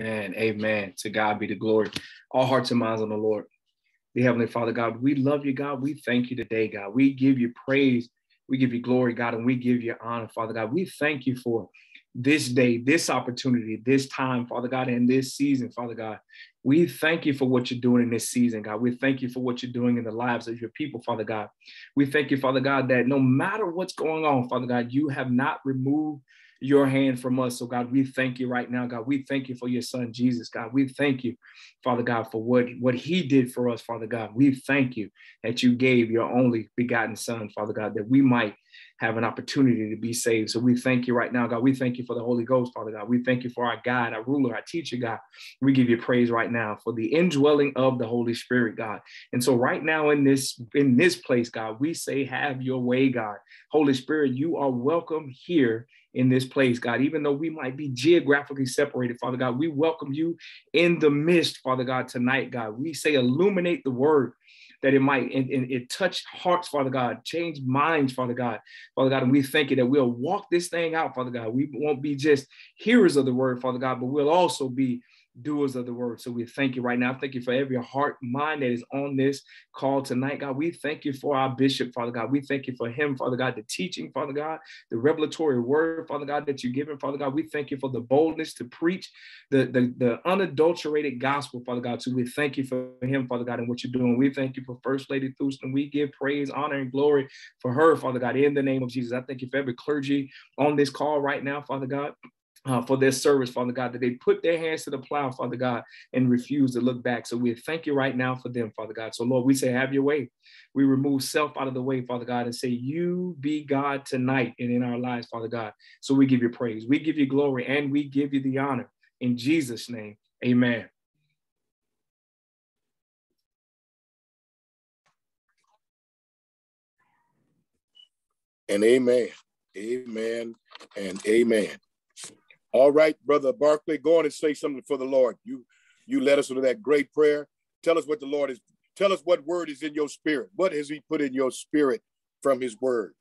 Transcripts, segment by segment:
Amen. Amen. To God be the glory. All hearts and minds on the Lord. The Heavenly Father, God, we love you, God. We thank you today, God. We give you praise. We give you glory, God, and we give you honor, Father God. We thank you for this day, this opportunity, this time, Father God, and this season, Father God. We thank you for what you're doing in this season, God. We thank you for what you're doing in the lives of your people, Father God. We thank you, Father God, that no matter what's going on, Father God, you have not removed your hand from us. So, God, we thank you right now, God. We thank you for your son, Jesus, God. We thank you, Father God, for what, what he did for us, Father God. We thank you that you gave your only begotten son, Father God, that we might have an opportunity to be saved. So we thank you right now, God. We thank you for the Holy Ghost, Father God. We thank you for our God, our ruler, our teacher, God. We give you praise right now for the indwelling of the Holy Spirit, God. And so right now in this in this place, God, we say, have your way, God. Holy Spirit, you are welcome here in this place, God. Even though we might be geographically separated, Father God, we welcome you in the midst, Father God, tonight, God. We say, illuminate the word that it might and, and, it touch hearts, Father God, change minds, Father God, Father God. And we thank you that we'll walk this thing out, Father God. We won't be just hearers of the word, Father God, but we'll also be doers of the word. So we thank you right now. Thank you for every heart, mind that is on this call tonight, God. We thank you for our bishop, Father God. We thank you for him, Father God, the teaching, Father God, the revelatory word, Father God, that you give him, Father God. We thank you for the boldness to preach the, the, the unadulterated gospel, Father God. So we thank you for him, Father God, and what you're doing. We thank you for First Lady Thurston. We give praise, honor, and glory for her, Father God, in the name of Jesus. I thank you for every clergy on this call right now, Father God uh, for their service, Father God, that they put their hands to the plow, Father God, and refuse to look back. So we thank you right now for them, Father God. So, Lord, we say, have your way. We remove self out of the way, Father God, and say, you be God tonight and in our lives, Father God. So we give you praise, we give you glory, and we give you the honor. In Jesus' name, amen. And amen. Amen and amen. All right, brother Barclay, go on and say something for the Lord. You you led us into that great prayer. Tell us what the Lord is. Tell us what word is in your spirit. What has He put in your spirit from His word?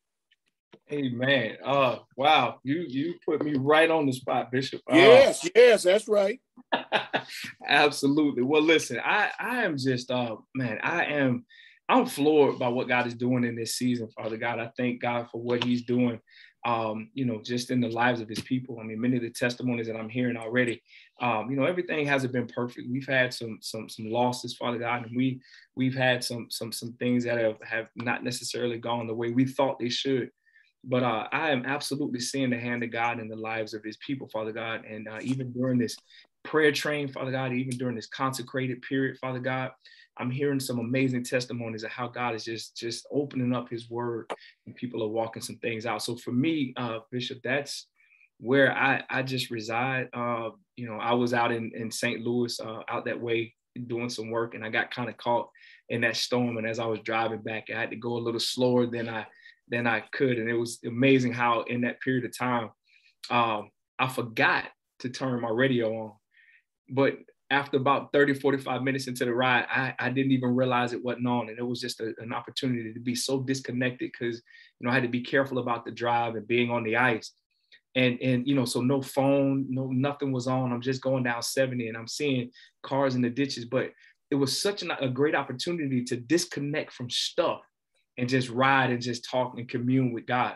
Amen. Uh, wow, you you put me right on the spot, Bishop. Uh, yes, yes, that's right. absolutely. Well, listen, I I am just uh man, I am I'm floored by what God is doing in this season, Father God. I thank God for what He's doing um, you know, just in the lives of his people. I mean, many of the testimonies that I'm hearing already, um, you know, everything hasn't been perfect. We've had some some some losses, Father God, and we we've had some some some things that have have not necessarily gone the way we thought they should. But uh, I am absolutely seeing the hand of God in the lives of His people, Father God, and uh, even during this prayer train, Father God, even during this consecrated period, Father God, I'm hearing some amazing testimonies of how God is just just opening up His Word and people are walking some things out. So for me, uh, Bishop, that's where I I just reside. Uh, you know, I was out in in St. Louis, uh, out that way doing some work, and I got kind of caught in that storm. And as I was driving back, I had to go a little slower than I than I could, and it was amazing how in that period of time, um, I forgot to turn my radio on. But after about 30, 45 minutes into the ride, I, I didn't even realize it wasn't on. And it was just a, an opportunity to be so disconnected because, you know, I had to be careful about the drive and being on the ice. And, and, you know, so no phone, no, nothing was on. I'm just going down 70 and I'm seeing cars in the ditches. But it was such an, a great opportunity to disconnect from stuff and just ride and just talk and commune with God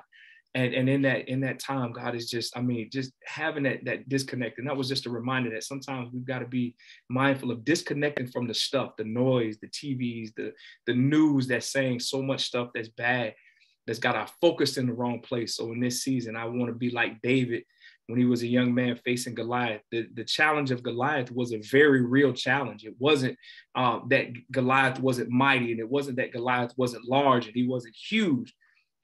and and in that in that time god is just i mean just having that that disconnect and that was just a reminder that sometimes we've got to be mindful of disconnecting from the stuff the noise the tvs the the news that's saying so much stuff that's bad that's got our focus in the wrong place so in this season i want to be like david when he was a young man facing Goliath. The, the challenge of Goliath was a very real challenge. It wasn't uh, that Goliath wasn't mighty and it wasn't that Goliath wasn't large and he wasn't huge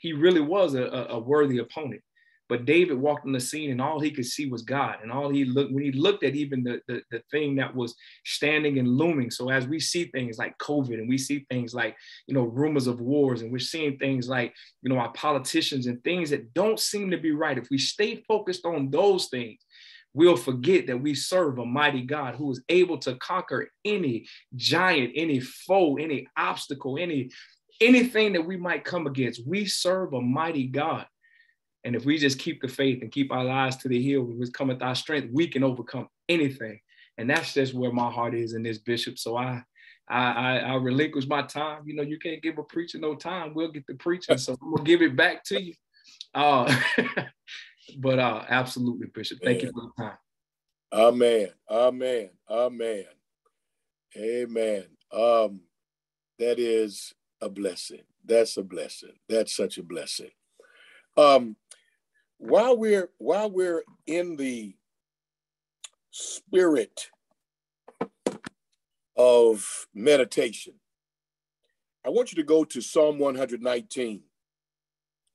he really was a, a, worthy opponent. But David walked on the scene and all he could see was God. And all he looked, when he looked at even the, the, the thing that was standing and looming. So as we see things like COVID and we see things like, you know, rumors of wars and we're seeing things like, you know, our politicians and things that don't seem to be right. If we stay focused on those things, we'll forget that we serve a mighty God who is able to conquer any giant, any foe, any obstacle, any anything that we might come against, we serve a mighty God. And if we just keep the faith and keep our lives to the hill, which cometh our strength, we can overcome anything. and that's just where my heart is in this bishop. So I, I, I, I relinquish my time. You know, you can't give a preacher no time. We'll get the preaching, so I'm gonna give it back to you. Uh, but uh, absolutely, Bishop. Thank you for the time. Amen. Amen. Amen. Amen. Um, that is a blessing. That's a blessing. That's such a blessing. Um, while we're while we're in the spirit of meditation, I want you to go to Psalm 119.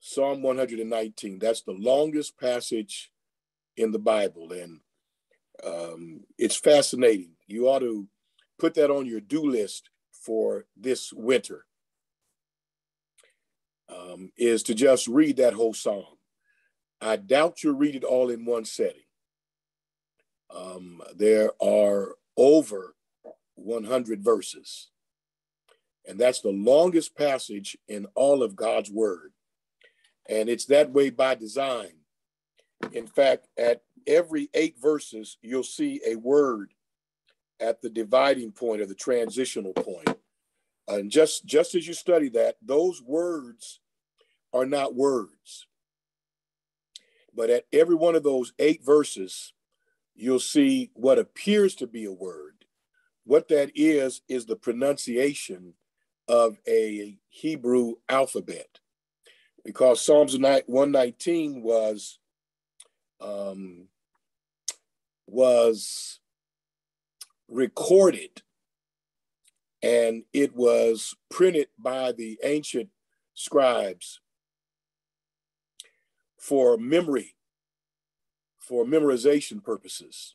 Psalm 119. That's the longest passage in the Bible, and um, it's fascinating. You ought to put that on your do list for this winter. Um, is to just read that whole psalm. I doubt you'll read it all in one setting. Um, there are over 100 verses, and that's the longest passage in all of God's Word. And it's that way by design. In fact, at every eight verses, you'll see a word at the dividing point or the transitional point. And just, just as you study that, those words are not words. But at every one of those eight verses, you'll see what appears to be a word. What that is, is the pronunciation of a Hebrew alphabet. Because Psalms 119 was um, was recorded and it was printed by the ancient scribes for memory, for memorization purposes.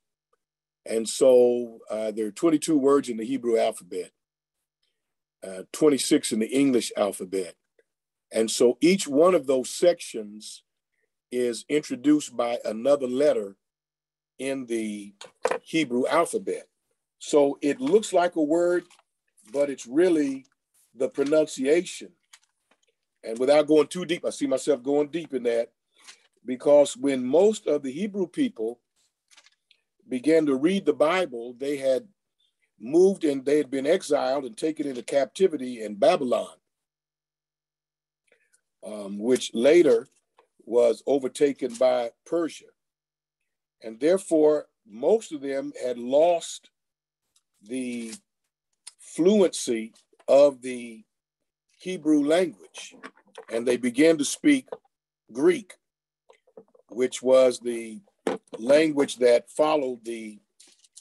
And so uh, there are 22 words in the Hebrew alphabet, uh, 26 in the English alphabet. And so each one of those sections is introduced by another letter in the Hebrew alphabet. So it looks like a word, but it's really the pronunciation. And without going too deep, I see myself going deep in that because when most of the Hebrew people began to read the Bible, they had moved and they had been exiled and taken into captivity in Babylon, um, which later was overtaken by Persia. And therefore, most of them had lost the fluency of the Hebrew language, and they began to speak Greek, which was the language that followed the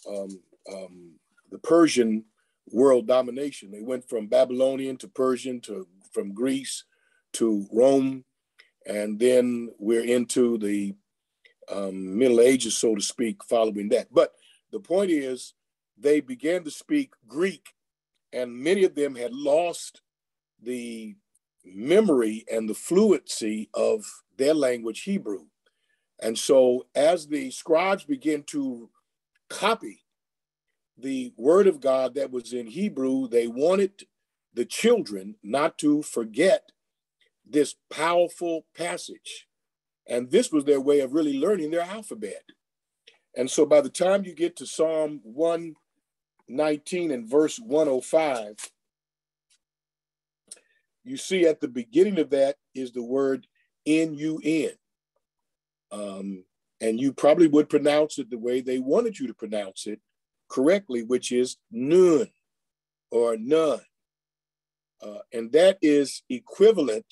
um, um, the Persian world domination. They went from Babylonian to Persian to from Greece to Rome, and then we're into the um, Middle Ages, so to speak, following that. But the point is, they began to speak Greek, and many of them had lost the memory and the fluency of their language, Hebrew. And so, as the scribes began to copy the word of God that was in Hebrew, they wanted the children not to forget this powerful passage. And this was their way of really learning their alphabet. And so by the time you get to Psalm 119 and verse 105, you see at the beginning of that is the word N-U-N. Um, and you probably would pronounce it the way they wanted you to pronounce it correctly, which is nun or none. Uh, and that is equivalent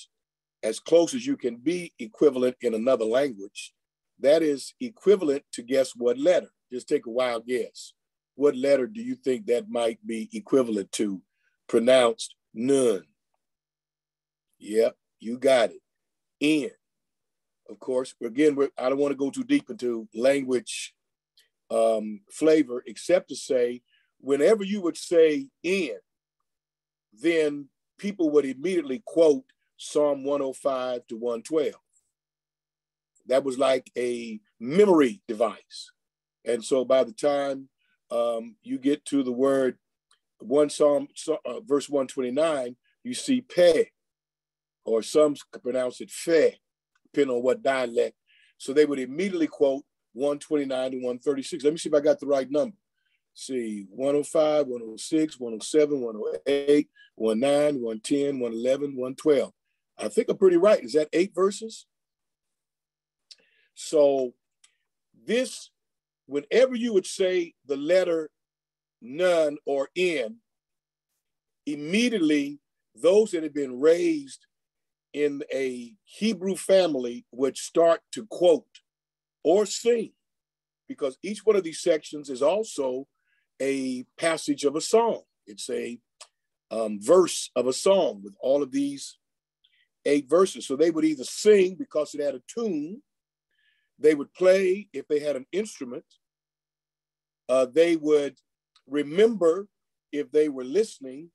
as close as you can be equivalent in another language. That is equivalent to guess what letter? Just take a wild guess. What letter do you think that might be equivalent to pronounced none? Yep, you got it. N. Of course, again, I don't want to go too deep into language um, flavor, except to say, whenever you would say N, then people would immediately quote Psalm 105 to 112. That was like a memory device. And so by the time um, you get to the word one Psalm, uh, verse 129, you see pe, or some pronounce it fe, depending on what dialect. So they would immediately quote 129 to 136. Let me see if I got the right number. see, 105, 106, 107, 108, 109, 110, 111, 112. I think I'm pretty right. Is that eight verses? So this, whenever you would say the letter none or in, immediately those that had been raised in a Hebrew family would start to quote or sing, because each one of these sections is also a passage of a song. It's a um, verse of a song with all of these eight verses. So they would either sing because it had a tune, they would play if they had an instrument, uh, they would remember if they were listening,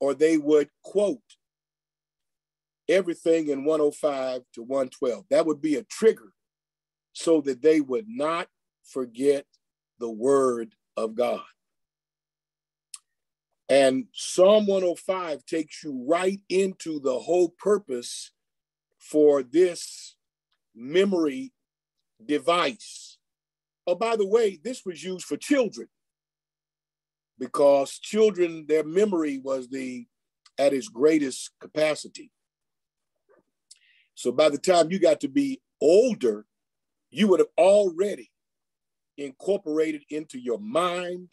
or they would quote everything in 105 to 112. That would be a trigger so that they would not forget the word of God. And Psalm 105 takes you right into the whole purpose for this memory device. Oh, by the way, this was used for children because children, their memory was the at its greatest capacity. So by the time you got to be older, you would have already incorporated into your mind,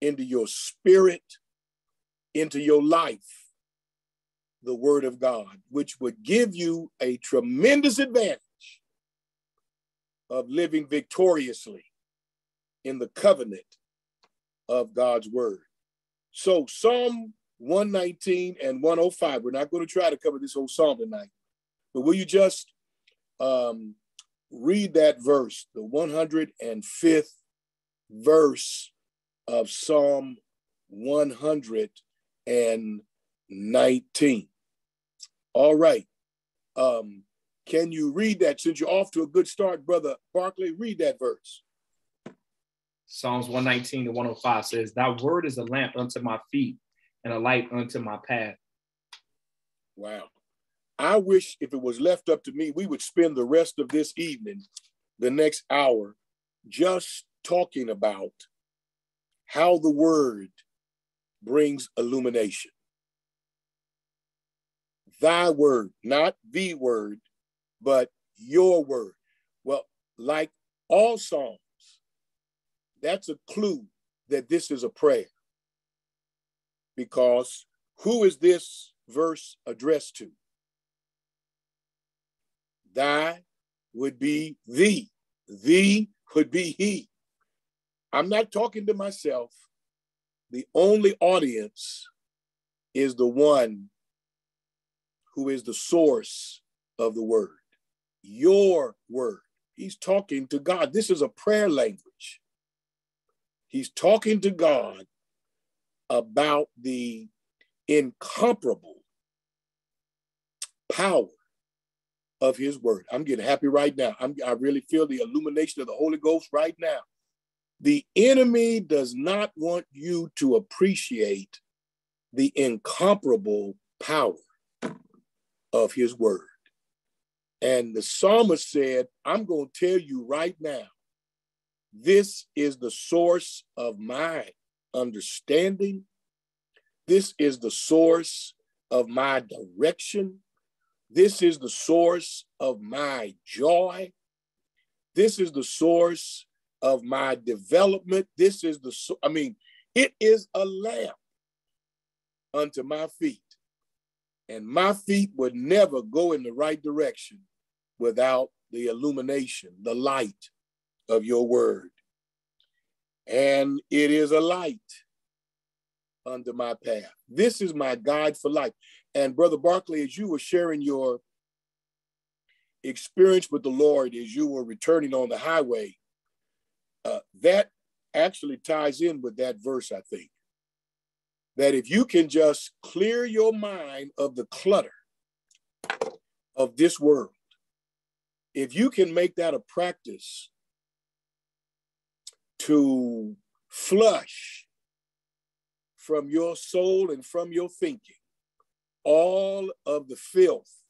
into your spirit, into your life, the word of God, which would give you a tremendous advantage of living victoriously in the covenant of God's word. So Psalm 119 and 105, we're not going to try to cover this whole psalm tonight, but will you just um, read that verse, the 105th verse of Psalm 119. All right. Um, can you read that since you're off to a good start, Brother Barclay? Read that verse. Psalms 119 to 105 says, Thy word is a lamp unto my feet and a light unto my path. Wow. I wish if it was left up to me, we would spend the rest of this evening, the next hour, just talking about how the word brings illumination. Thy word, not the word, but your word. Well, like all Psalms, that's a clue that this is a prayer. Because who is this verse addressed to? Thy would be thee, thee would be he. I'm not talking to myself. The only audience is the one who is the source of the word, your word. He's talking to God. This is a prayer language. He's talking to God about the incomparable power of his word. I'm getting happy right now. I'm, I really feel the illumination of the Holy Ghost right now. The enemy does not want you to appreciate the incomparable power of his word. And the psalmist said, I'm going to tell you right now this is the source of my understanding. This is the source of my direction. This is the source of my joy. This is the source of my development. This is the, so- I mean, it is a lamp unto my feet. And my feet would never go in the right direction without the illumination, the light of your word. And it is a light under my path. This is my guide for life. And Brother Barclay, as you were sharing your experience with the Lord as you were returning on the highway, uh, that actually ties in with that verse, I think. That if you can just clear your mind of the clutter of this world, if you can make that a practice to flush from your soul and from your thinking all of the filth,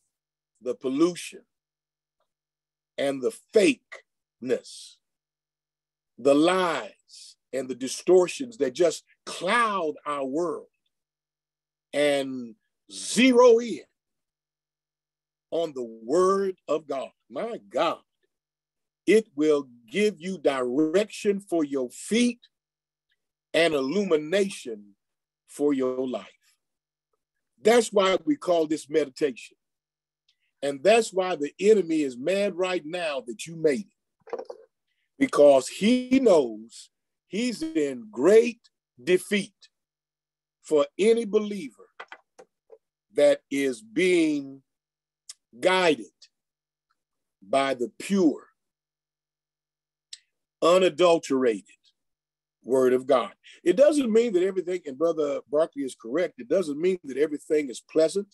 the pollution, and the fakeness, the lies, and the distortions that just cloud our world and zero in on the word of God. My God, it will give you direction for your feet and illumination for your life. That's why we call this meditation. And that's why the enemy is mad right now that you made it. Because he knows he's in great defeat for any believer that is being guided by the pure, unadulterated word of God. It doesn't mean that everything, and Brother Barkley is correct, it doesn't mean that everything is pleasant.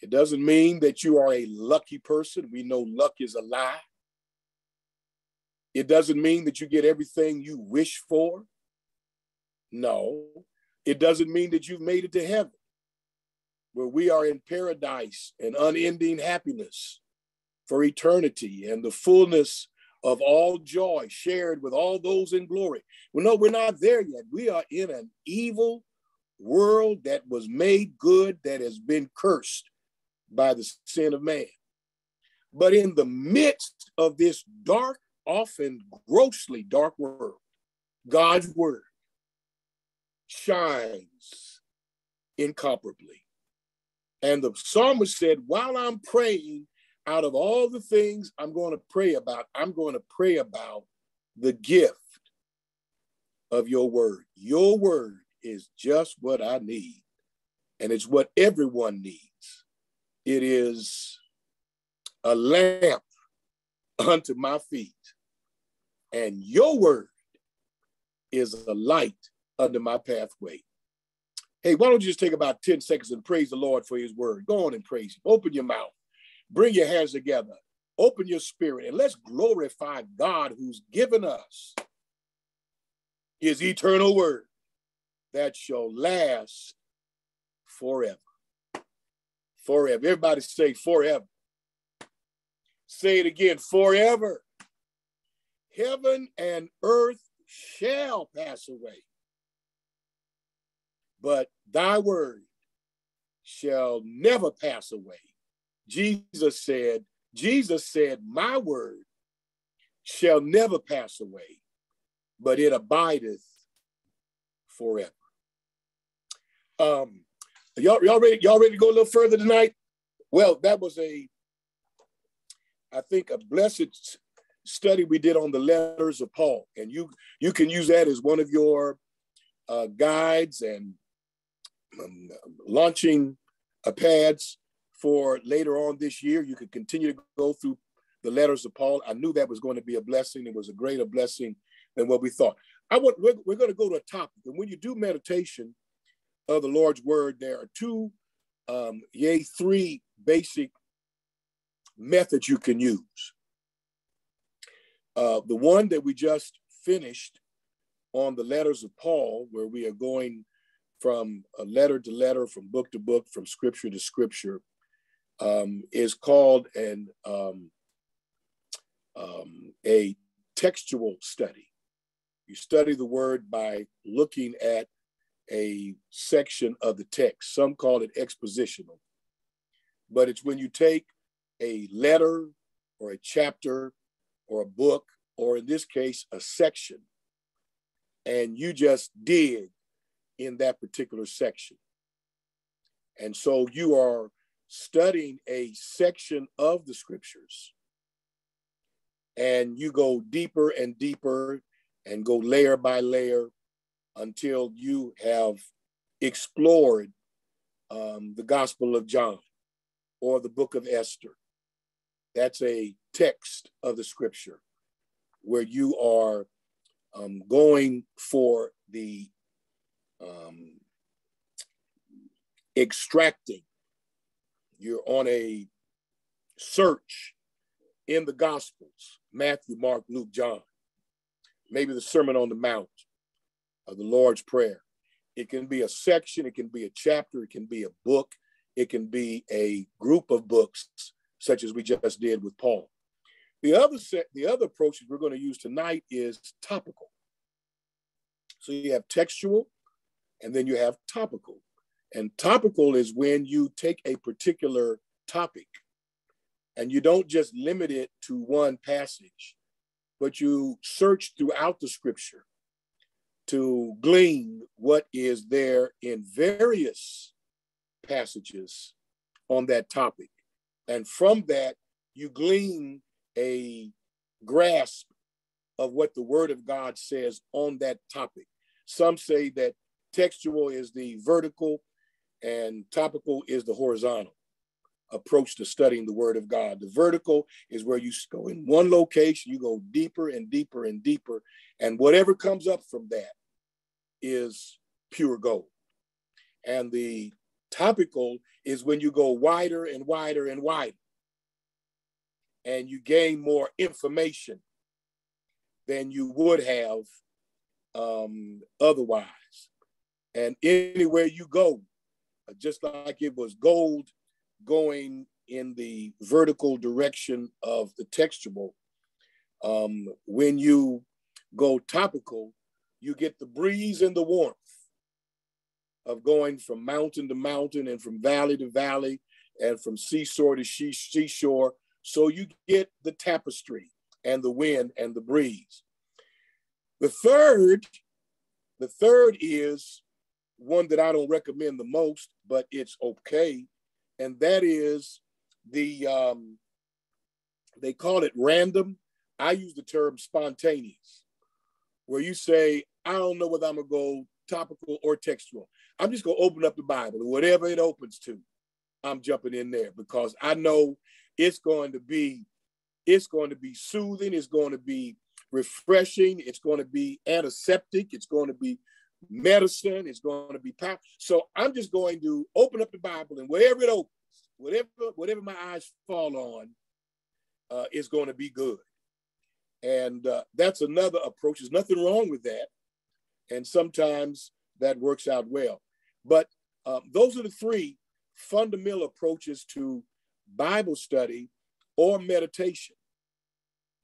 It doesn't mean that you are a lucky person. We know luck is a lie. It doesn't mean that you get everything you wish for. No, it doesn't mean that you've made it to heaven where we are in paradise and unending happiness for eternity and the fullness of all joy shared with all those in glory. Well, no, we're not there yet. We are in an evil world that was made good, that has been cursed by the sin of man. But in the midst of this dark, often grossly dark world, God's word shines incomparably. And the psalmist said, While I'm praying, out of all the things I'm going to pray about, I'm going to pray about the gift of your word. Your word is just what I need, and it's what everyone needs. It is a lamp unto my feet, and your word is a light under my pathway. Hey, why don't you just take about 10 seconds and praise the Lord for his word? Go on and praise him. Open your mouth, bring your hands together, open your spirit, and let's glorify God who's given us his eternal word that shall last forever. Forever. Everybody say forever. Say it again forever. Heaven and earth shall pass away, but thy word shall never pass away. Jesus said, Jesus said, my word shall never pass away, but it abideth forever. Um, y'all, y'all ready? Y'all ready to go a little further tonight? Well, that was a, I think, a blessed study we did on the letters of Paul, and you you can use that as one of your uh, guides and um, launching uh, pads for later on this year. You could continue to go through the letters of Paul. I knew that was going to be a blessing. It was a greater blessing than what we thought. I want we're, we're going to go to a topic, and when you do meditation of the Lord's word, there are two, um, yea, three basic methods you can use. Uh, the one that we just finished on the letters of Paul, where we are going from a letter to letter, from book to book, from scripture to scripture, um, is called an um, um, a textual study. You study the word by looking at a section of the text. Some call it expositional, but it's when you take a letter or a chapter or a book, or in this case, a section, and you just dig in that particular section. And so you are studying a section of the scriptures and you go deeper and deeper and go layer by layer until you have explored um, the Gospel of John or the book of Esther. That's a text of the scripture where you are um, going for the um, extracting. You're on a search in the Gospels Matthew, Mark, Luke, John. Maybe the Sermon on the Mount, of the Lord's Prayer. It can be a section, it can be a chapter, it can be a book, it can be a group of books, such as we just did with Paul. The other set, the other approach that we're going to use tonight is topical. So you have textual and then you have topical. And topical is when you take a particular topic and you don't just limit it to one passage, but you search throughout the scripture to glean what is there in various passages on that topic. And from that, you glean a grasp of what the word of God says on that topic. Some say that textual is the vertical and topical is the horizontal approach to studying the word of God. The vertical is where you go in one location, you go deeper and deeper and deeper, and whatever comes up from that is pure gold. And the topical is when you go wider and wider and wider, and you gain more information than you would have um, otherwise. And anywhere you go, just like it was gold going in the vertical direction of the textual, um, when you go topical, you get the breeze and the warmth of going from mountain to mountain and from valley to valley and from seashore to seashore. So you get the tapestry and the wind and the breeze. The third, the third is one that I don't recommend the most, but it's okay. And that is the, um, they call it random. I use the term spontaneous, where you say, I don't know whether I'm gonna go topical or textual. I'm just gonna open up the Bible and whatever it opens to, I'm jumping in there because I know it's going to be, it's going to be soothing, it's going to be refreshing, it's going to be antiseptic, it's going to be medicine, is going to be power. So I'm just going to open up the Bible and wherever it opens, whatever whatever my eyes fall on, uh, is going to be good. And uh, that's another approach. There's nothing wrong with that. And sometimes that works out well. But um, those are the three fundamental approaches to Bible study or meditation.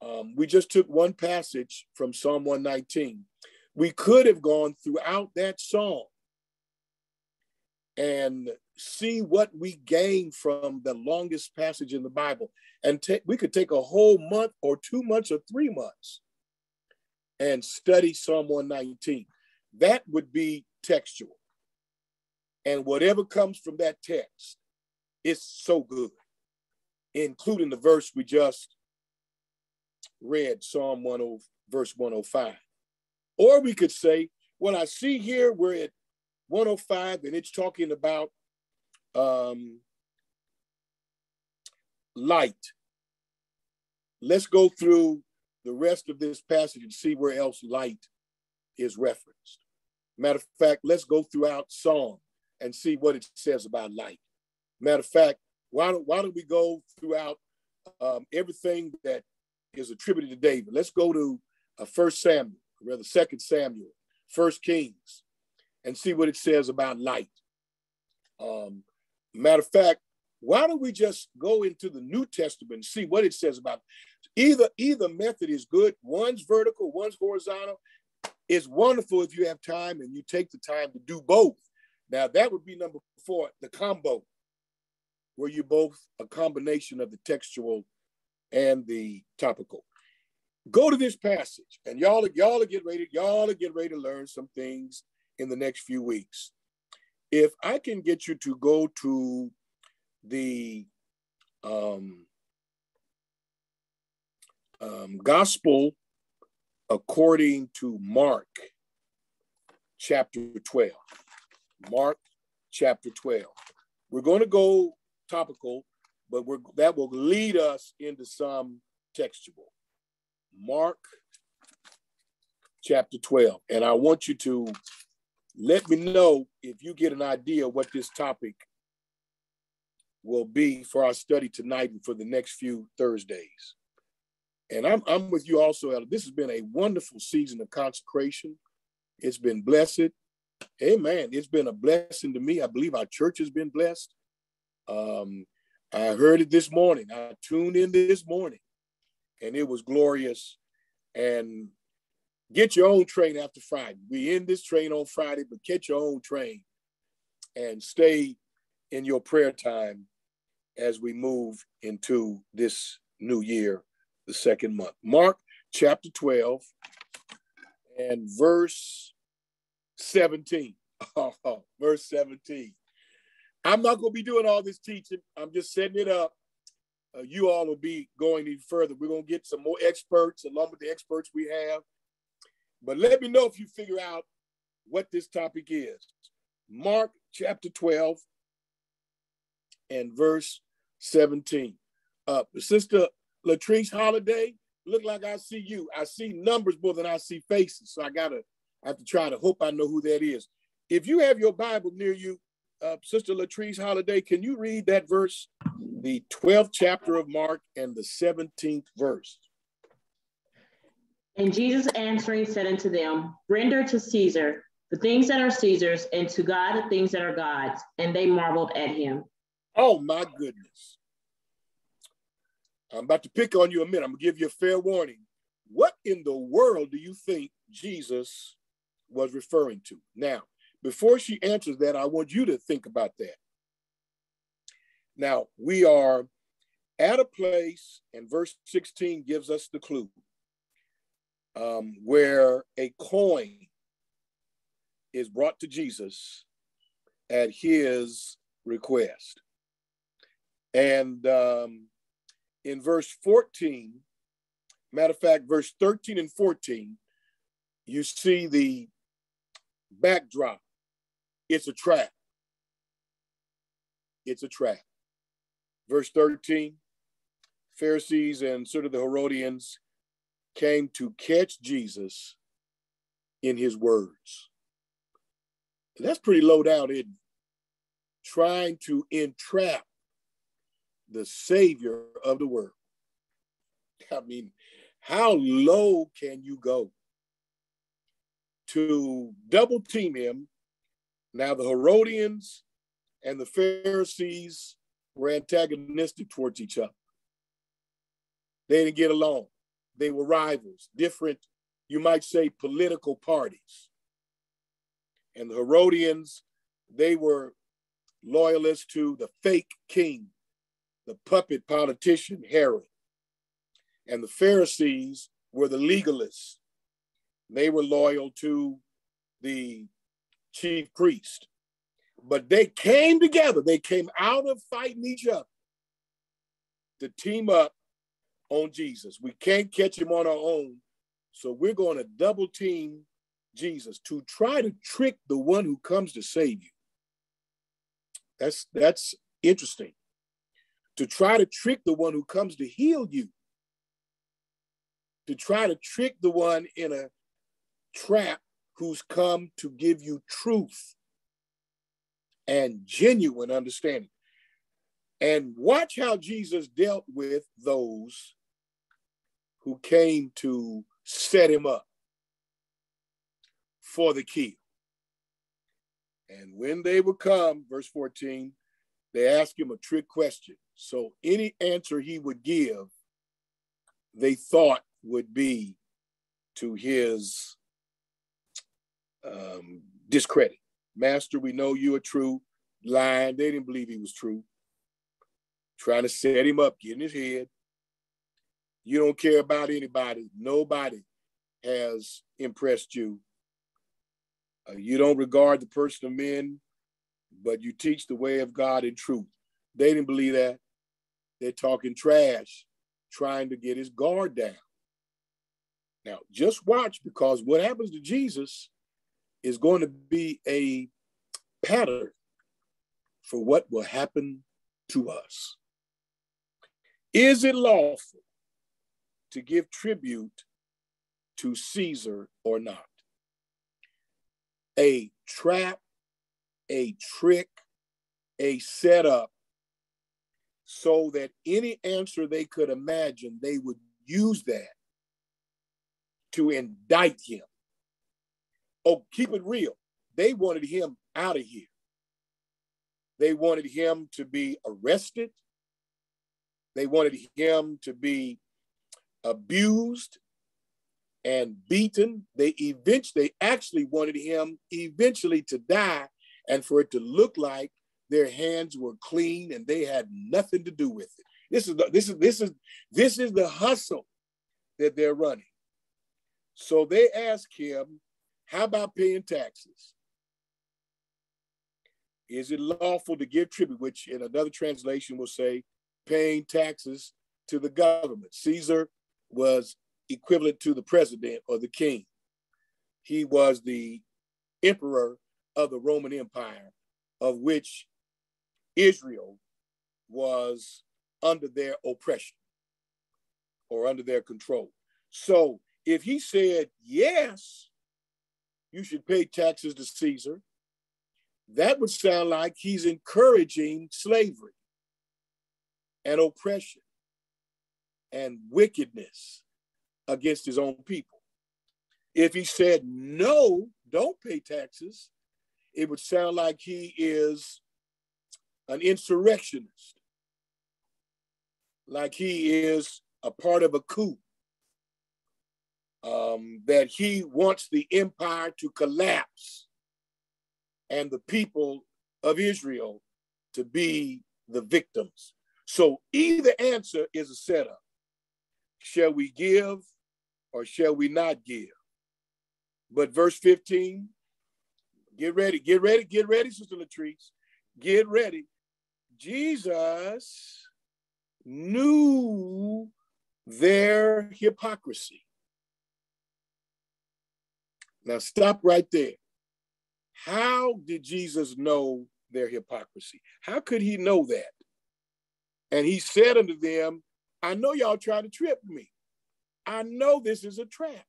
Um, we just took one passage from Psalm 119. We could have gone throughout that song and see what we gain from the longest passage in the Bible. And take, we could take a whole month or two months or three months and study Psalm 119. That would be textual. And whatever comes from that text is so good, including the verse we just read Psalm 10, verse 105. Or we could say, what I see here, we're at 105 and it's talking about um, light. Let's go through the rest of this passage and see where else light is referenced. Matter of fact, let's go throughout Psalm and see what it says about light. Matter of fact, why don't, why don't we go throughout um, everything that is attributed to David. Let's go to uh, First Samuel, or rather Second Samuel, First Kings, and see what it says about light. Um, matter of fact, why don't we just go into the New Testament and see what it says about either either method is good. One's vertical, one's horizontal. It's wonderful if you have time and you take the time to do both. Now that would be number four, the combo, where you both a combination of the textual and the topical. Go to this passage, and y'all, y'all are get ready, y'all are get ready to learn some things in the next few weeks. If I can get you to go to the um, um, gospel according to Mark chapter 12. Mark chapter 12. We're going to go topical but we're, that will lead us into some textual. Mark chapter 12. And I want you to let me know if you get an idea what this topic will be for our study tonight and for the next few Thursdays. And I'm, I'm with you also, Ella. This has been a wonderful season of consecration. It's been blessed. Amen. It's been a blessing to me. I believe our church has been blessed. Um, I heard it this morning. I tuned in this morning and it was glorious. And get your own train after Friday. We end this train on Friday, but get your own train and stay in your prayer time as we move into this new year, the second month. Mark chapter 12 and verse 17. Oh, verse 17. I'm not going to be doing all this teaching. I'm just setting it up. Uh, you all will be going even further. We're going to get some more experts along with the experts we have. But let me know if you figure out what this topic is. Mark chapter 12 and verse 17. Uh, Sister Latrice Holiday, look like I see you. I see numbers more than I see faces. So I gotta I have to try to hope I know who that is. If you have your Bible near you, uh, Sister Latrice Holiday, can you read that verse, the 12th chapter of Mark and the 17th verse? And Jesus answering said unto them, Render to Caesar the things that are Caesar's, and to God the things that are God's. And they marveled at him. Oh my goodness. I'm about to pick on you a minute. I'm gonna give you a fair warning. What in the world do you think Jesus was referring to? Now, before she answers that, I want you to think about that. Now, we are at a place, and verse 16 gives us the clue, um, where a coin is brought to Jesus at his request. And um, in verse 14, matter of fact, verse 13 and 14, you see the backdrop. It's a trap. It's a trap. Verse 13 Pharisees and sort of the Herodians came to catch Jesus in his words. That's pretty low down in trying to entrap the savior of the world. I mean, how low can you go to double team him? Now, the Herodians and the Pharisees were antagonistic towards each other. They didn't get along. They were rivals, different, you might say, political parties. And the Herodians, they were loyalists to the fake king, the puppet politician Herod. And the Pharisees were the legalists. They were loyal to the chief priest. But they came together, they came out of fighting each other to team up on Jesus. We can't catch him on our own. So we're going to double team Jesus to try to trick the one who comes to save you. That's that's interesting. To try to trick the one who comes to heal you. To try to trick the one in a trap who's come to give you truth and genuine understanding. And watch how Jesus dealt with those who came to set him up for the key. And when they would come, verse 14, they asked him a trick question. So any answer he would give, they thought would be to his um, discredit. Master, we know you are true. Lying, they didn't believe he was true. Trying to set him up, get in his head. You don't care about anybody. Nobody has impressed you. Uh, you don't regard the person of men, but you teach the way of God in truth. They didn't believe that. They're talking trash, trying to get his guard down. Now, just watch because what happens to Jesus is going to be a pattern for what will happen to us. Is it lawful to give tribute to Caesar or not? a trap, a trick, a setup so that any answer they could imagine, they would use that to indict him. Oh, keep it real. They wanted him out of here. They wanted him to be arrested. They wanted him to be abused. and beaten. They eventually, they actually wanted him eventually to die and for it to look like their hands were clean and they had nothing to do with it. This is the, this is this is this is the hustle that they're running. So they ask him, "How about paying taxes? Is it lawful to give tribute?" Which in another translation will say, "Paying taxes to the government." Caesar was equivalent to the president or the king. He was the emperor of the Roman Empire, of which Israel was under their oppression or under their control. So if he said, yes, you should pay taxes to Caesar, that would sound like he's encouraging slavery and oppression and wickedness against his own people. If he said, no, don't pay taxes, it would sound like he is an insurrectionist, like he is a part of a coup, um, that he wants the empire to collapse and the people of Israel to be the victims. So either answer is a setup. Shall we give or shall we not give? But verse 15, get ready, get ready, get ready, Sister Latrice. Get ready. Jesus knew their hypocrisy. Now stop right there. How did Jesus know their hypocrisy? How could he know that? And he said unto them, I know y'all trying to trip me. I know this is a trap.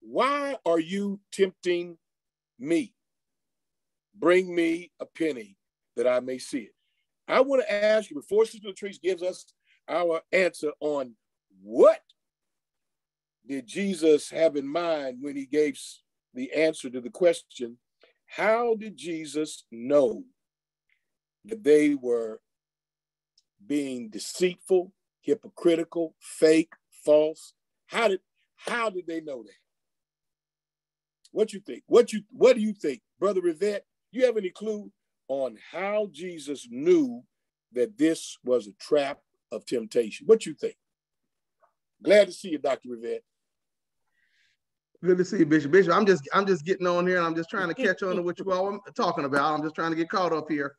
Why are you tempting me? Bring me a penny that I may see it. I want to ask you before Sister Latrice gives us our answer on what did Jesus have in mind when he gave the answer to the question, how did Jesus know that they were being deceitful, hypocritical, fake, false? How did how did they know that? What you think? What you what do you think, Brother Rivette? You have any clue on how Jesus knew that this was a trap of temptation? What you think? Glad to see you, Dr. Rivette. Good to see you, Bishop. Bishop, I'm just I'm just getting on here and I'm just trying to catch on to what you all are talking about. I'm just trying to get caught up here.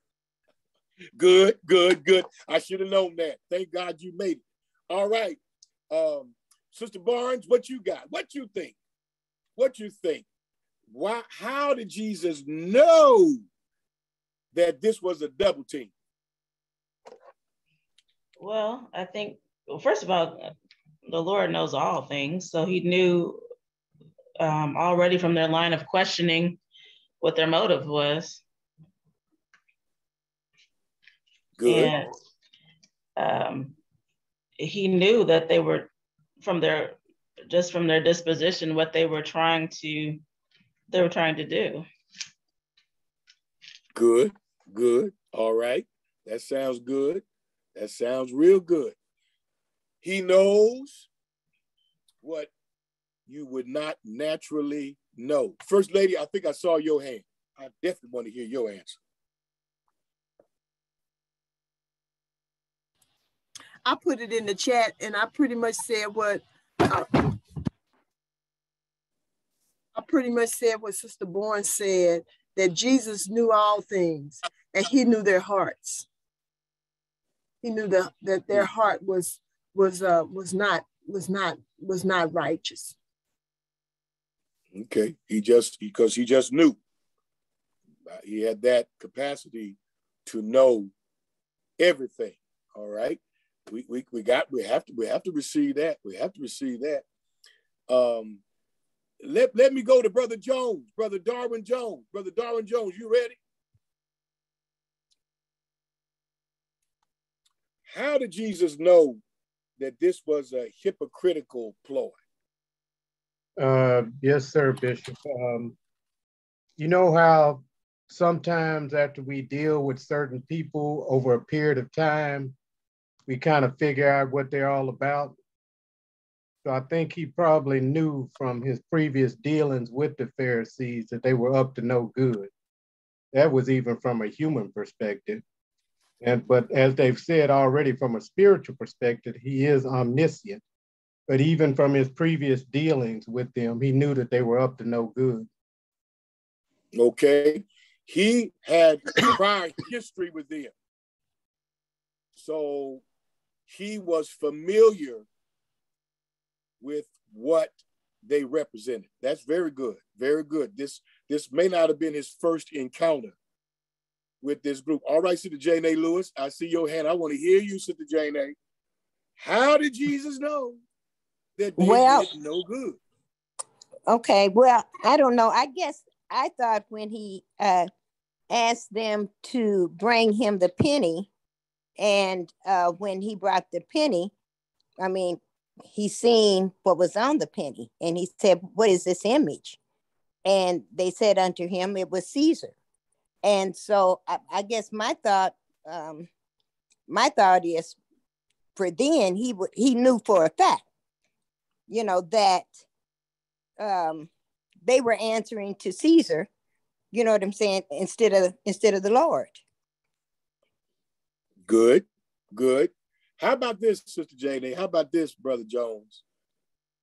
Good, good, good. I should have known that. Thank God you made it. All right. Um, Sister Barnes, what you got? What you think? What you think? Why how did Jesus know that this was a double team? Well, I think well, first of all, the Lord knows all things. So he knew um, already from their line of questioning what their motive was. Good. And um, he knew that they were from their just from their disposition what they were trying to they were trying to do. Good, good. All right. That sounds good. That sounds real good. He knows what you would not naturally know. First Lady, I think I saw your hand. I definitely want to hear your answer. I put it in the chat and I pretty much said what uh, I pretty much said what Sister Bourne said that Jesus knew all things and he knew their hearts. He knew that, that their heart was was uh was not was not was not righteous. Okay, he just because he just knew. Uh, he had that capacity to know everything. All right, we, we we got we have to we have to receive that. We have to receive that. Um, let let me go to Brother Jones, Brother Darwin Jones, Brother Darwin Jones. You ready? How did Jesus know that this was a hypocritical ploy? Uh, yes, sir, Bishop. Um, you know how sometimes after we deal with certain people over a period of time, we kind of figure out what they're all about. So I think he probably knew from his previous dealings with the Pharisees that they were up to no good. That was even from a human perspective. And but as they've said already, from a spiritual perspective, he is omniscient. But even from his previous dealings with them, he knew that they were up to no good. Okay. He had prior history with them. So he was familiar with what they represented. That's very good. Very good. This this may not have been his first encounter with this group. All right, Sister Jane A. Lewis, I see your hand. I want to hear you, Sister Jane A. How did Jesus know that they well, did no good? Okay, well, I don't know. I guess I thought when he uh, asked them to bring him the penny, and uh, when he brought the penny, I mean, he seen what was on the penny, and he said, "What is this image?" And they said unto him, "It was Caesar." And so I, I guess my thought, um, my thought is, for then he would he knew for a fact, you know, that um, they were answering to Caesar, you know what I'm saying, instead of instead of the Lord. Good, good. How about this, Sister Jane? How about this, Brother Jones?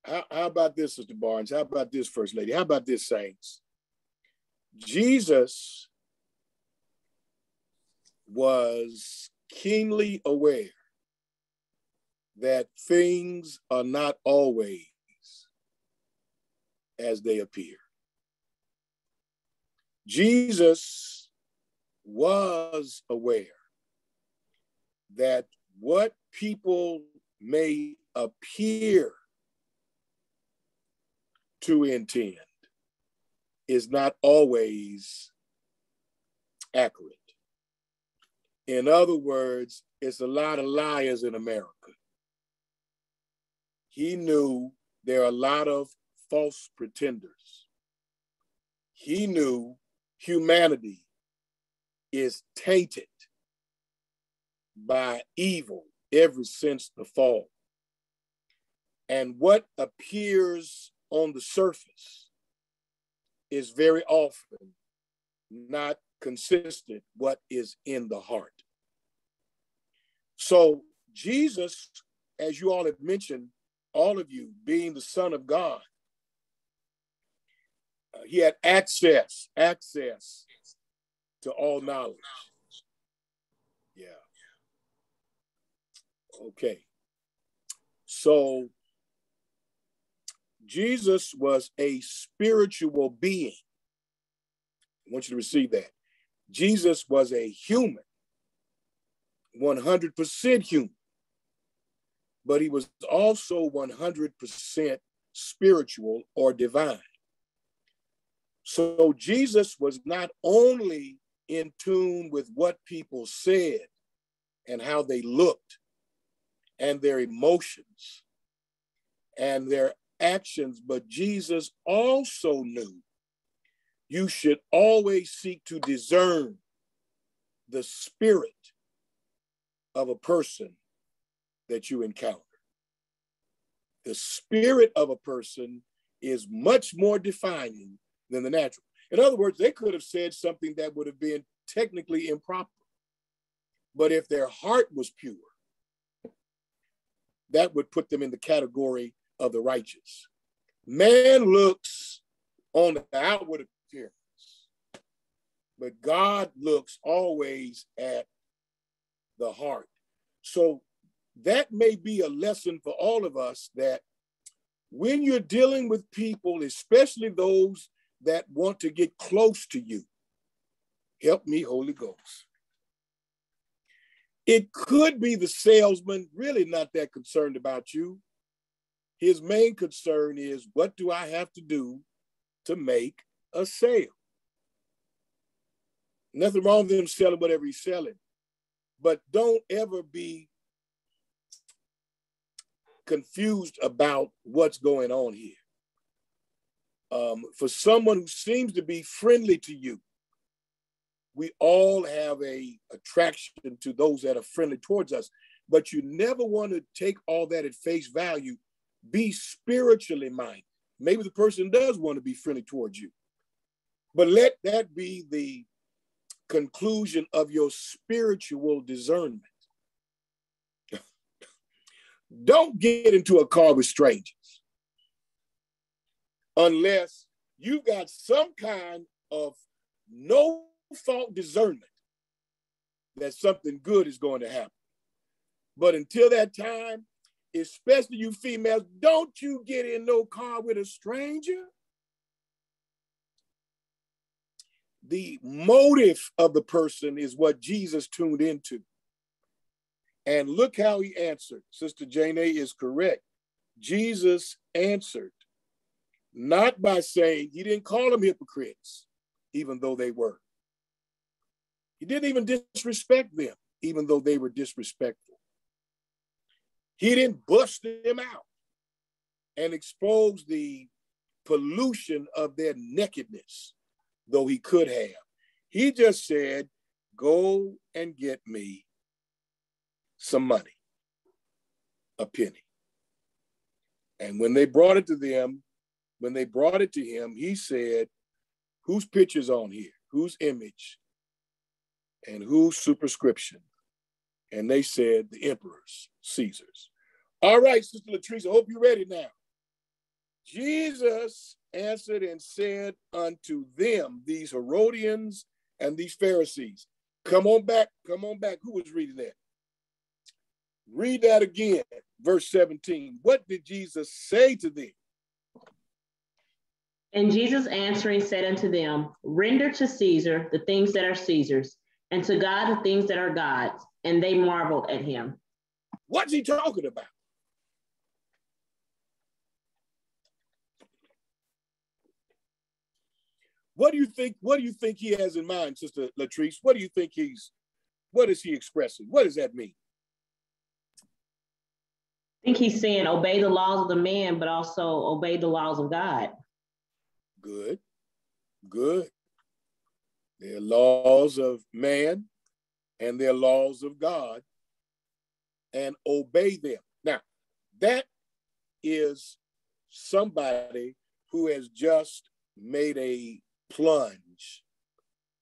How, how about this, Sister Barnes? How about this, First Lady? How about this, Saints? Jesus was keenly aware that things are not always as they appear. Jesus was aware that what people may appear to intend is not always accurate. In other words, it's a lot of liars in America. He knew there are a lot of false pretenders. He knew humanity is tainted by evil ever since the fall. And what appears on the surface is very often not consistent with what is in the heart. So Jesus, as you all have mentioned, all of you being the Son of God, uh, he had access, access to all knowledge. Yeah. Okay. So Jesus was a spiritual being. I want you to receive that. Jesus was a human, 100% human, but he was also 100% spiritual or divine. So Jesus was not only in tune with what people said and how they looked and their emotions and their actions, but Jesus also knew you should always seek to discern the spirit of a person that you encounter. The spirit of a person is much more defining than the natural. In other words, they could have said something that would have been technically improper. But if their heart was pure, that would put them in the category of the righteous. Man looks on the outward appearance, but God looks always at the heart. So that may be a lesson for all of us that when you're dealing with people, especially those that want to get close to you, help me, Holy Ghost. It could be the salesman really not that concerned about you. His main concern is what do I have to do to make a sale? Nothing wrong with him selling whatever he's selling, but don't ever be confused about what's going on here. Um, for someone who seems to be friendly to you, we all have a attraction to those that are friendly towards us, but you never want to take all that at face value Be spiritually minded. Maybe the person does want to be friendly towards you, but let that be the conclusion of your spiritual discernment. Don't get into a car with strangers unless you've got some kind of no fault discernment that something good is going to happen. But until that time, especially you females, don't you get in no car with a stranger. The motive of the person is what Jesus tuned into. And look how he answered. Sister Jane A is correct. Jesus answered not by saying, he didn't call them hypocrites, even though they were. He didn't even disrespect them, even though they were disrespectful. He didn't bust them out and expose the pollution of their nakedness, though he could have. He just said, Go and get me some money, a penny. And when they brought it to them, when they brought it to him, he said, Whose picture's on here? Whose image? And whose superscription? And they said, The emperor's, Caesar's. All right, Sister Latrice, I hope you're ready now. Jesus answered and said unto them, these Herodians and these Pharisees, Come on back, come on back. Who was reading that? Read that again, verse 17. What did Jesus say to them? And Jesus answering said unto them, Render to Caesar the things that are Caesar's, and to God the things that are God's. And they marveled at him. What's he talking about? What do you think? What do you think he has in mind, Sister Latrice? What do you think he's? What is he expressing? What does that mean? I think he's saying obey the laws of the man, but also obey the laws of God. Good, good. There are laws of man and there are laws of God and obey them. Now, that is somebody who has just made a plunge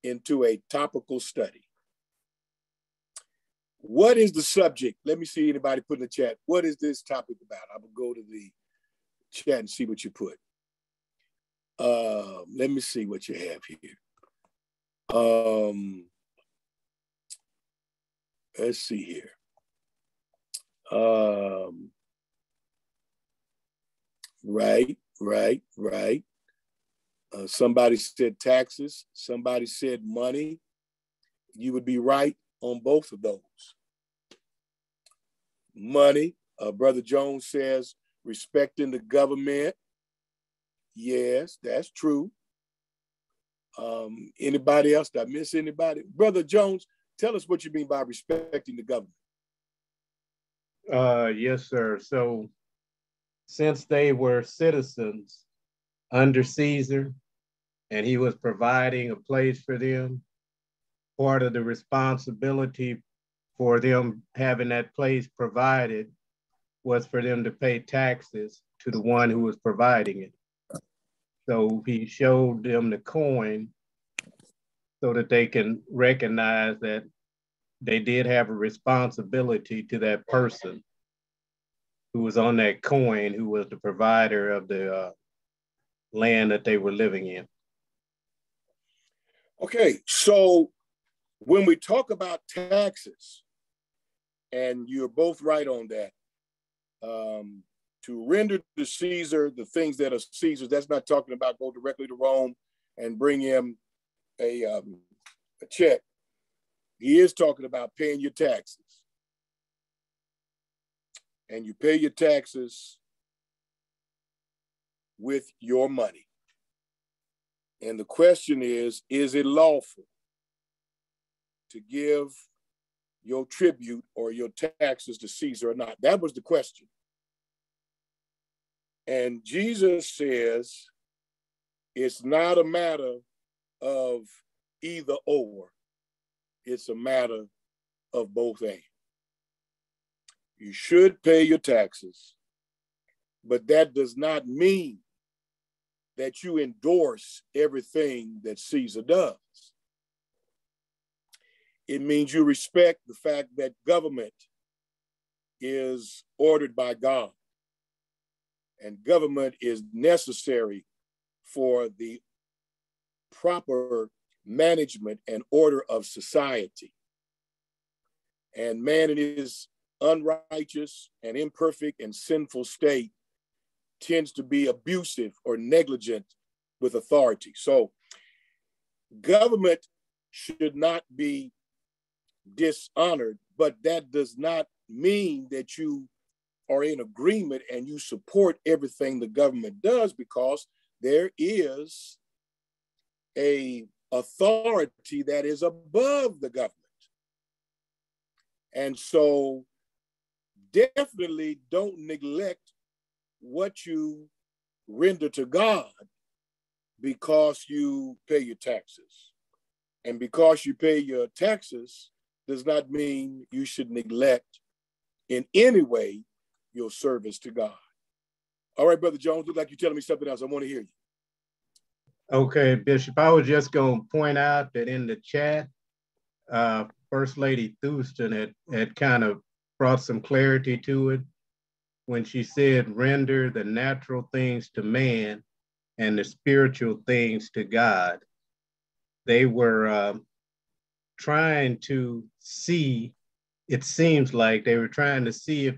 into a topical study. What is the subject? Let me see anybody put in the chat. What is this topic about? I will go to the chat and see what you put. Uh, let me see what you have here. Um, let's see here. Um, right, right, right. Uh, somebody said taxes. Somebody said money. You would be right on both of those. Money. Uh, Brother Jones says respecting the government. Yes, that's true. Um, anybody else? Did I miss anybody? Brother Jones, tell us what you mean by respecting the government. Uh, yes, sir. So, since they were citizens under Caesar, and he was providing a place for them, part of the responsibility for them having that place provided was for them to pay taxes to the one who was providing it. So he showed them the coin so that they can recognize that they did have a responsibility to that person who was on that coin, who was the provider of the uh, land that they were living in. Okay, so when we talk about taxes, and you're both right on that, um, to render to Caesar the things that are Caesar's. That's not talking about go directly to Rome and bring him a, um, a check. He is talking about paying your taxes. And you pay your taxes with your money. And the question is is it lawful to give your tribute or your taxes to Caesar or not? That was the question. And Jesus says it's not a matter of either or, it's a matter of both and. You should pay your taxes, but that does not mean that you endorse everything that Caesar does. It means you respect the fact that government is ordered by God and government is necessary for the proper management and order of society. And man in his unrighteous and imperfect and sinful state tends to be abusive or negligent with authority. So government should not be dishonored, but that does not mean that you are in agreement and you support everything the government does because there is a authority that is above the government. And so definitely don't neglect what you render to God because you pay your taxes. And because you pay your taxes does not mean you should neglect in any way your service to God. All right, Brother Jones, look like you're telling me something else. I want to hear you. Okay, Bishop, I was just going to point out that in the chat, uh, First Lady Thurston had, had kind of brought some clarity to it when she said, render the natural things to man and the spiritual things to God. They were uh, trying to see, it seems like they were trying to see if,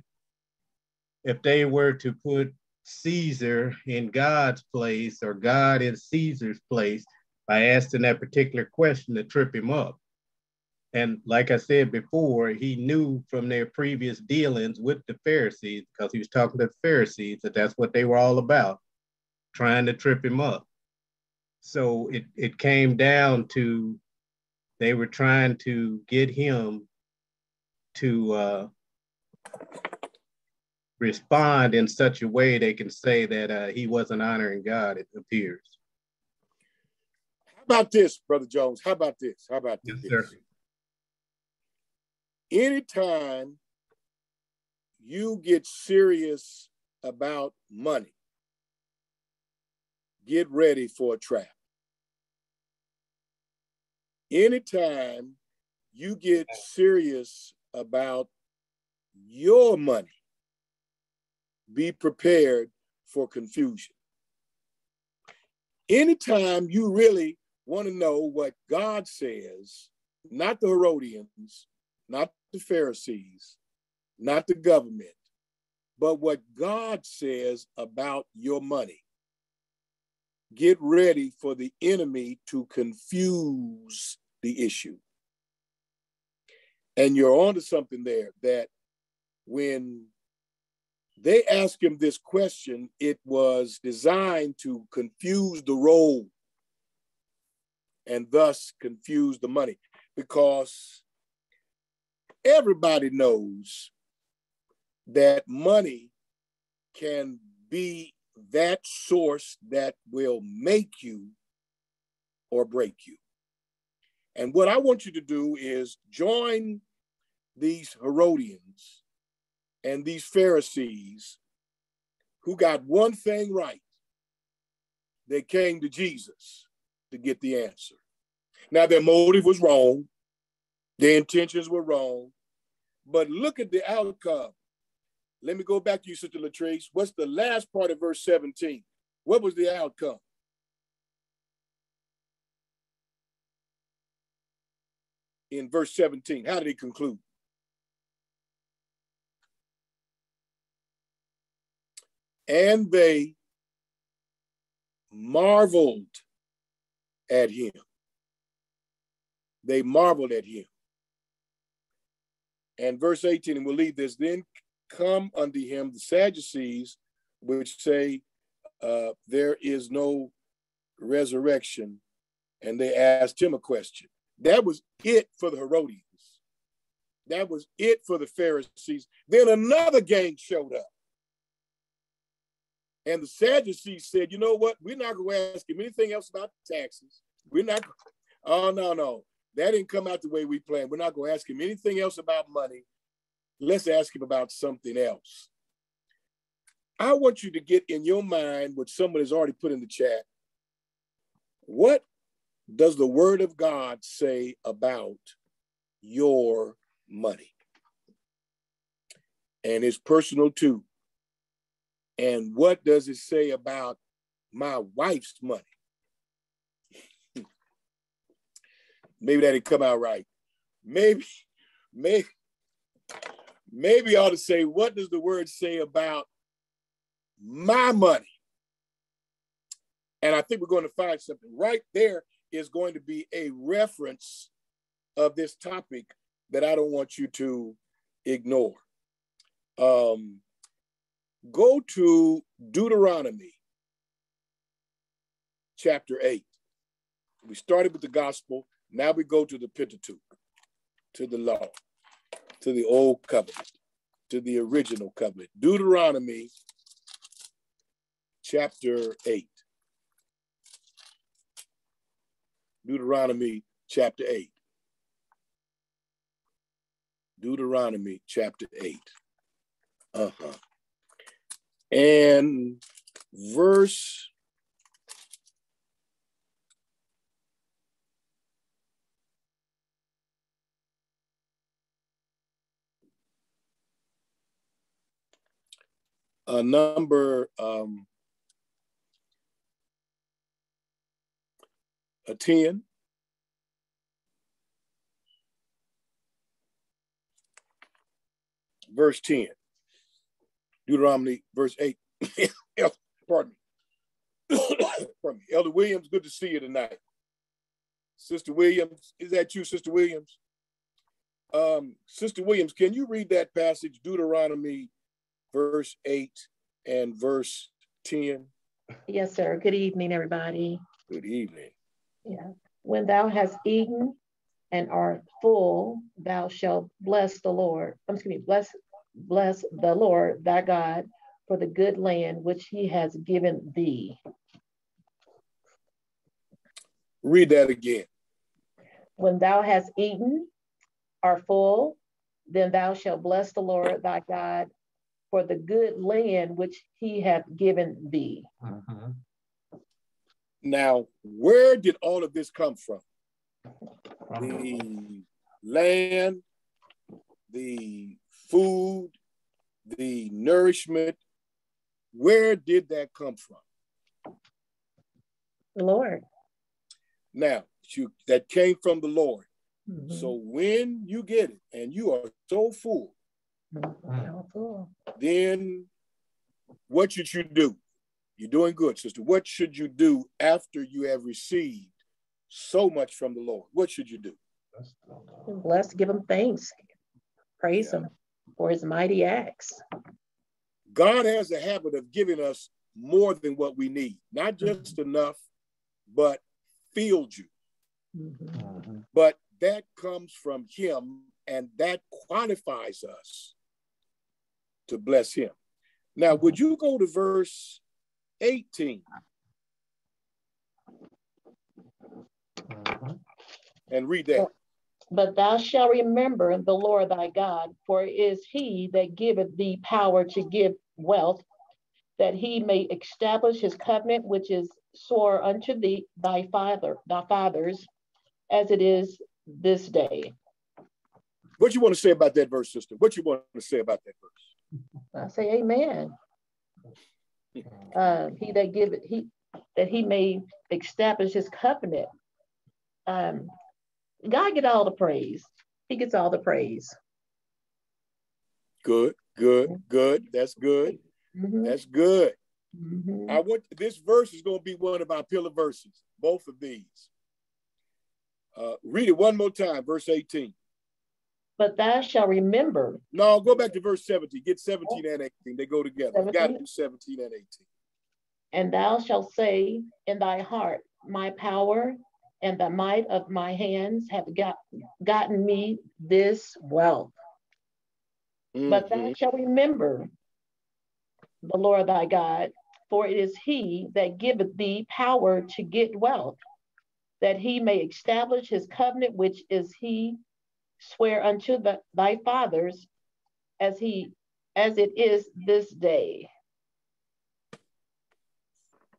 if they were to put Caesar in God's place or God in Caesar's place by asking that particular question to trip him up. And like I said before, he knew from their previous dealings with the Pharisees, because he was talking to the Pharisees, that that's what they were all about, trying to trip him up. So it, it came down to they were trying to get him to uh, respond in such a way they can say that uh, he wasn't honoring God, it appears. How about this, Brother Jones? How about this? How about yes, this? Sir. Anytime you get serious about money, get ready for a trap. Anytime you get serious about your money, be prepared for confusion. Anytime you really want to know what God says, not the Herodians, not the Pharisees, not the government, but what God says about your money. Get ready for the enemy to confuse the issue. And you're onto something there that when they asked him this question, it was designed to confuse the role and thus confuse the money because everybody knows that money can be that source that will make you or break you. And what I want you to do is join these Herodians and these Pharisees who got one thing right. They came to Jesus to get the answer. Now, their motive was wrong, their intentions were wrong, but look at the outcome. Let me go back to you, Sister Latrice. What's the last part of verse 17? What was the outcome? In verse 17, how did he conclude? and they marveled at him. They marveled at him. And verse 18, and we'll leave this, then come unto him the Sadducees, which say uh, there is no resurrection. And they asked him a question. That was it for the Herodians. That was it for the Pharisees. Then another gang showed up. And the Sadducees said, you know what? We're not going to ask him anything else about taxes. We're not, oh, no, no. That didn't come out the way we planned. We're not going to ask him anything else about money. Let's ask him about something else. I want you to get in your mind what someone has already put in the chat. What does the word of God say about your money? And it's personal too. And what does it say about my wife's money? maybe that didn't come out right. Maybe, maybe, maybe I ought to say, what does the word say about my money? And I think we're going to find something right there is going to be a reference of this topic that I don't want you to ignore. Um, go to Deuteronomy chapter 8. We started with the gospel. Now we go to the Pentateuch, to the law, to the old covenant, to the original covenant. Deuteronomy chapter 8. Deuteronomy chapter 8. Deuteronomy chapter 8. Uh-huh. And verse uh, number um, a 10. Verse 10. Deuteronomy, verse 8. Pardon me. Pardon me. Elder Williams, good to see you tonight. Sister Williams, is that you, Sister Williams? Um, Sister Williams, can you read that passage, Deuteronomy verse 8 and verse 10? Yes, sir. Good evening, everybody. Good evening. Yeah. When thou hast eaten and art full, thou shalt bless the Lord. I'm excuse me, bless, bless the Lord thy God for the good land which he has given thee. Read that again. When thou hast eaten, are full, then thou shalt bless the Lord thy God for the good land which he hath given thee. Uh-huh. Now, where did all of this come from? The land, the food, the nourishment. Where did that come from? The Lord. Now, you, that came from the Lord. Mm-hmm. So when you get it and you are so full, then what should you do? You're doing good, sister. What should you do after you have received so much from the Lord? What should you do? Bless, give him thanks, praise yeah. him for his mighty acts. God has a habit of giving us more than what we need, not just mm-hmm. enough, but filled you. Mm-hmm. But that comes from him and that qualifies us to bless him. Now, would you go to verse 18? Mm-hmm. And read that. But thou shalt remember the Lord thy God, for it is he that giveth thee power to give wealth, that he may establish his covenant which is swore unto thee thy father, thy fathers, as it is this day. What you want to say about that verse, sister? What you want to say about that verse? I say amen. Uh, he that give it, he that he may establish his covenant. Um, God get all the praise. He gets all the praise. Good, good, good. That's good. Mm-hmm. That's good. Mm-hmm. I want this verse is going to be one of our pillar verses. Both of these. Uh, read it one more time, verse 18 but thou shalt remember. No, go back to verse 17. Get 17 and 18. They go together. 17? You got to do 17 and 18. And thou shalt say in thy heart, My power and the might of my hands have got, gotten me this wealth. Mm-hmm. But thou shalt remember the Lord thy God, for it is he that giveth thee power to get wealth, that he may establish his covenant, which is he swear unto the, thy fathers as he as it is this day.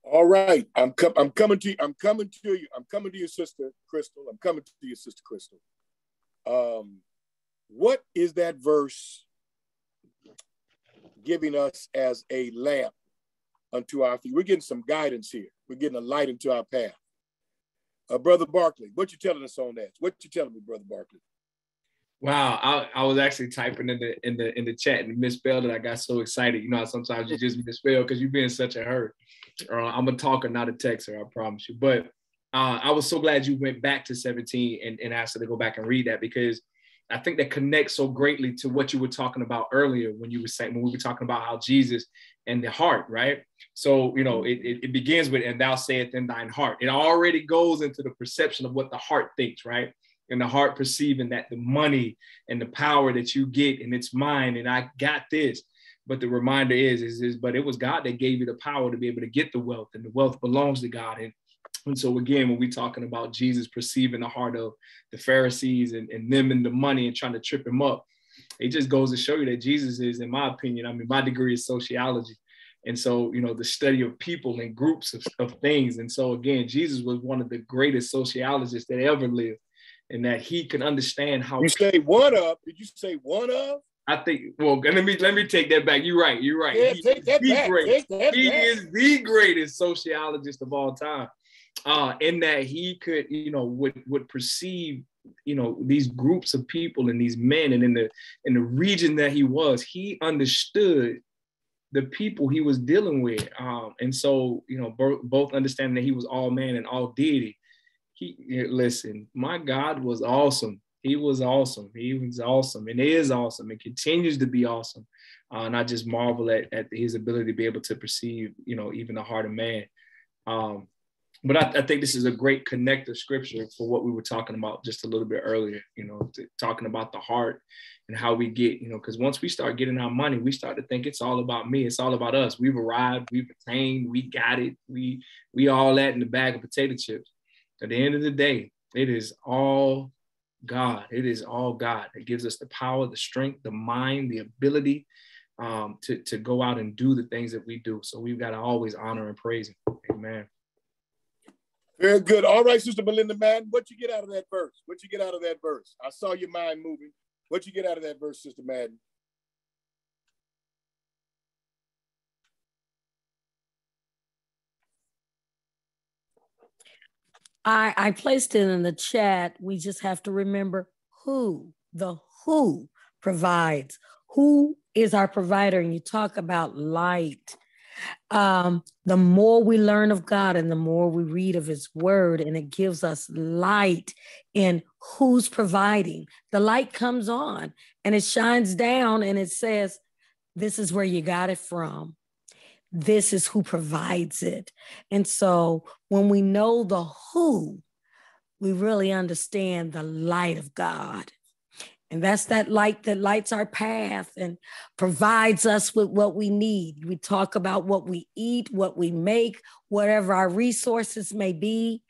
All right, I'm com- I'm coming to you. I'm coming to you. I'm coming to your sister Crystal. I'm coming to your sister Crystal. Um, what is that verse giving us as a lamp unto our feet? We're getting some guidance here. We're getting a light into our path. Uh, Brother Barkley, what you telling us on that? What you telling me, Brother Barkley? Wow, I, I was actually typing in the in the in the chat and misspelled it. I got so excited. You know, sometimes you just misspell because you are being such a hurt. Uh, I'm a talker, not a texter. I promise you. But uh, I was so glad you went back to 17 and, and asked her to go back and read that because I think that connects so greatly to what you were talking about earlier when you were saying when we were talking about how Jesus and the heart, right? So you know, it, it, it begins with "and thou sayest in thine heart." It already goes into the perception of what the heart thinks, right? And the heart perceiving that the money and the power that you get and it's mine and I got this. But the reminder is, is, is, but it was God that gave you the power to be able to get the wealth, and the wealth belongs to God. And and so again, when we're talking about Jesus perceiving the heart of the Pharisees and, and them and the money and trying to trip him up, it just goes to show you that Jesus is, in my opinion, I mean, my degree is sociology. And so, you know, the study of people and groups of, of things. And so again, Jesus was one of the greatest sociologists that ever lived and that he can understand how you say one of did you say one of I think well let me let me take that back. You're right, you're right. Yeah, he, take that back. Take that he back. is the greatest sociologist of all time. Uh, in that he could, you know, would would perceive, you know, these groups of people and these men, and in the in the region that he was, he understood the people he was dealing with. Um, and so, you know, both, both understanding that he was all man and all deity, he listen, my God was awesome. He was awesome. He was awesome and is awesome and continues to be awesome. Uh, and I just marvel at, at his ability to be able to perceive, you know, even the heart of man. Um, but I, I, think this is a great connector scripture for what we were talking about just a little bit earlier, you know, talking about the heart and how we get, you know, because once we start getting our money, we start to think it's all about me. It's all about us. We've arrived, we've attained, we got it. We we all that in the bag of potato chips. At the end of the day, it is all God. It is all God. It gives us the power, the strength, the mind, the ability um, to, to go out and do the things that we do. So we've got to always honor and praise Him. Amen. Very good. All right, Sister Melinda Madden, what you get out of that verse? What you get out of that verse? I saw your mind moving. What you get out of that verse, Sister Madden? I, I placed it in the chat. We just have to remember who, the who provides. Who is our provider? And you talk about light. Um, the more we learn of God and the more we read of his word, and it gives us light in who's providing. The light comes on and it shines down and it says, This is where you got it from this is who provides it. And so when we know the who, we really understand the light of God. And that's that light that lights our path and provides us with what we need. We talk about what we eat, what we make, whatever our resources may be.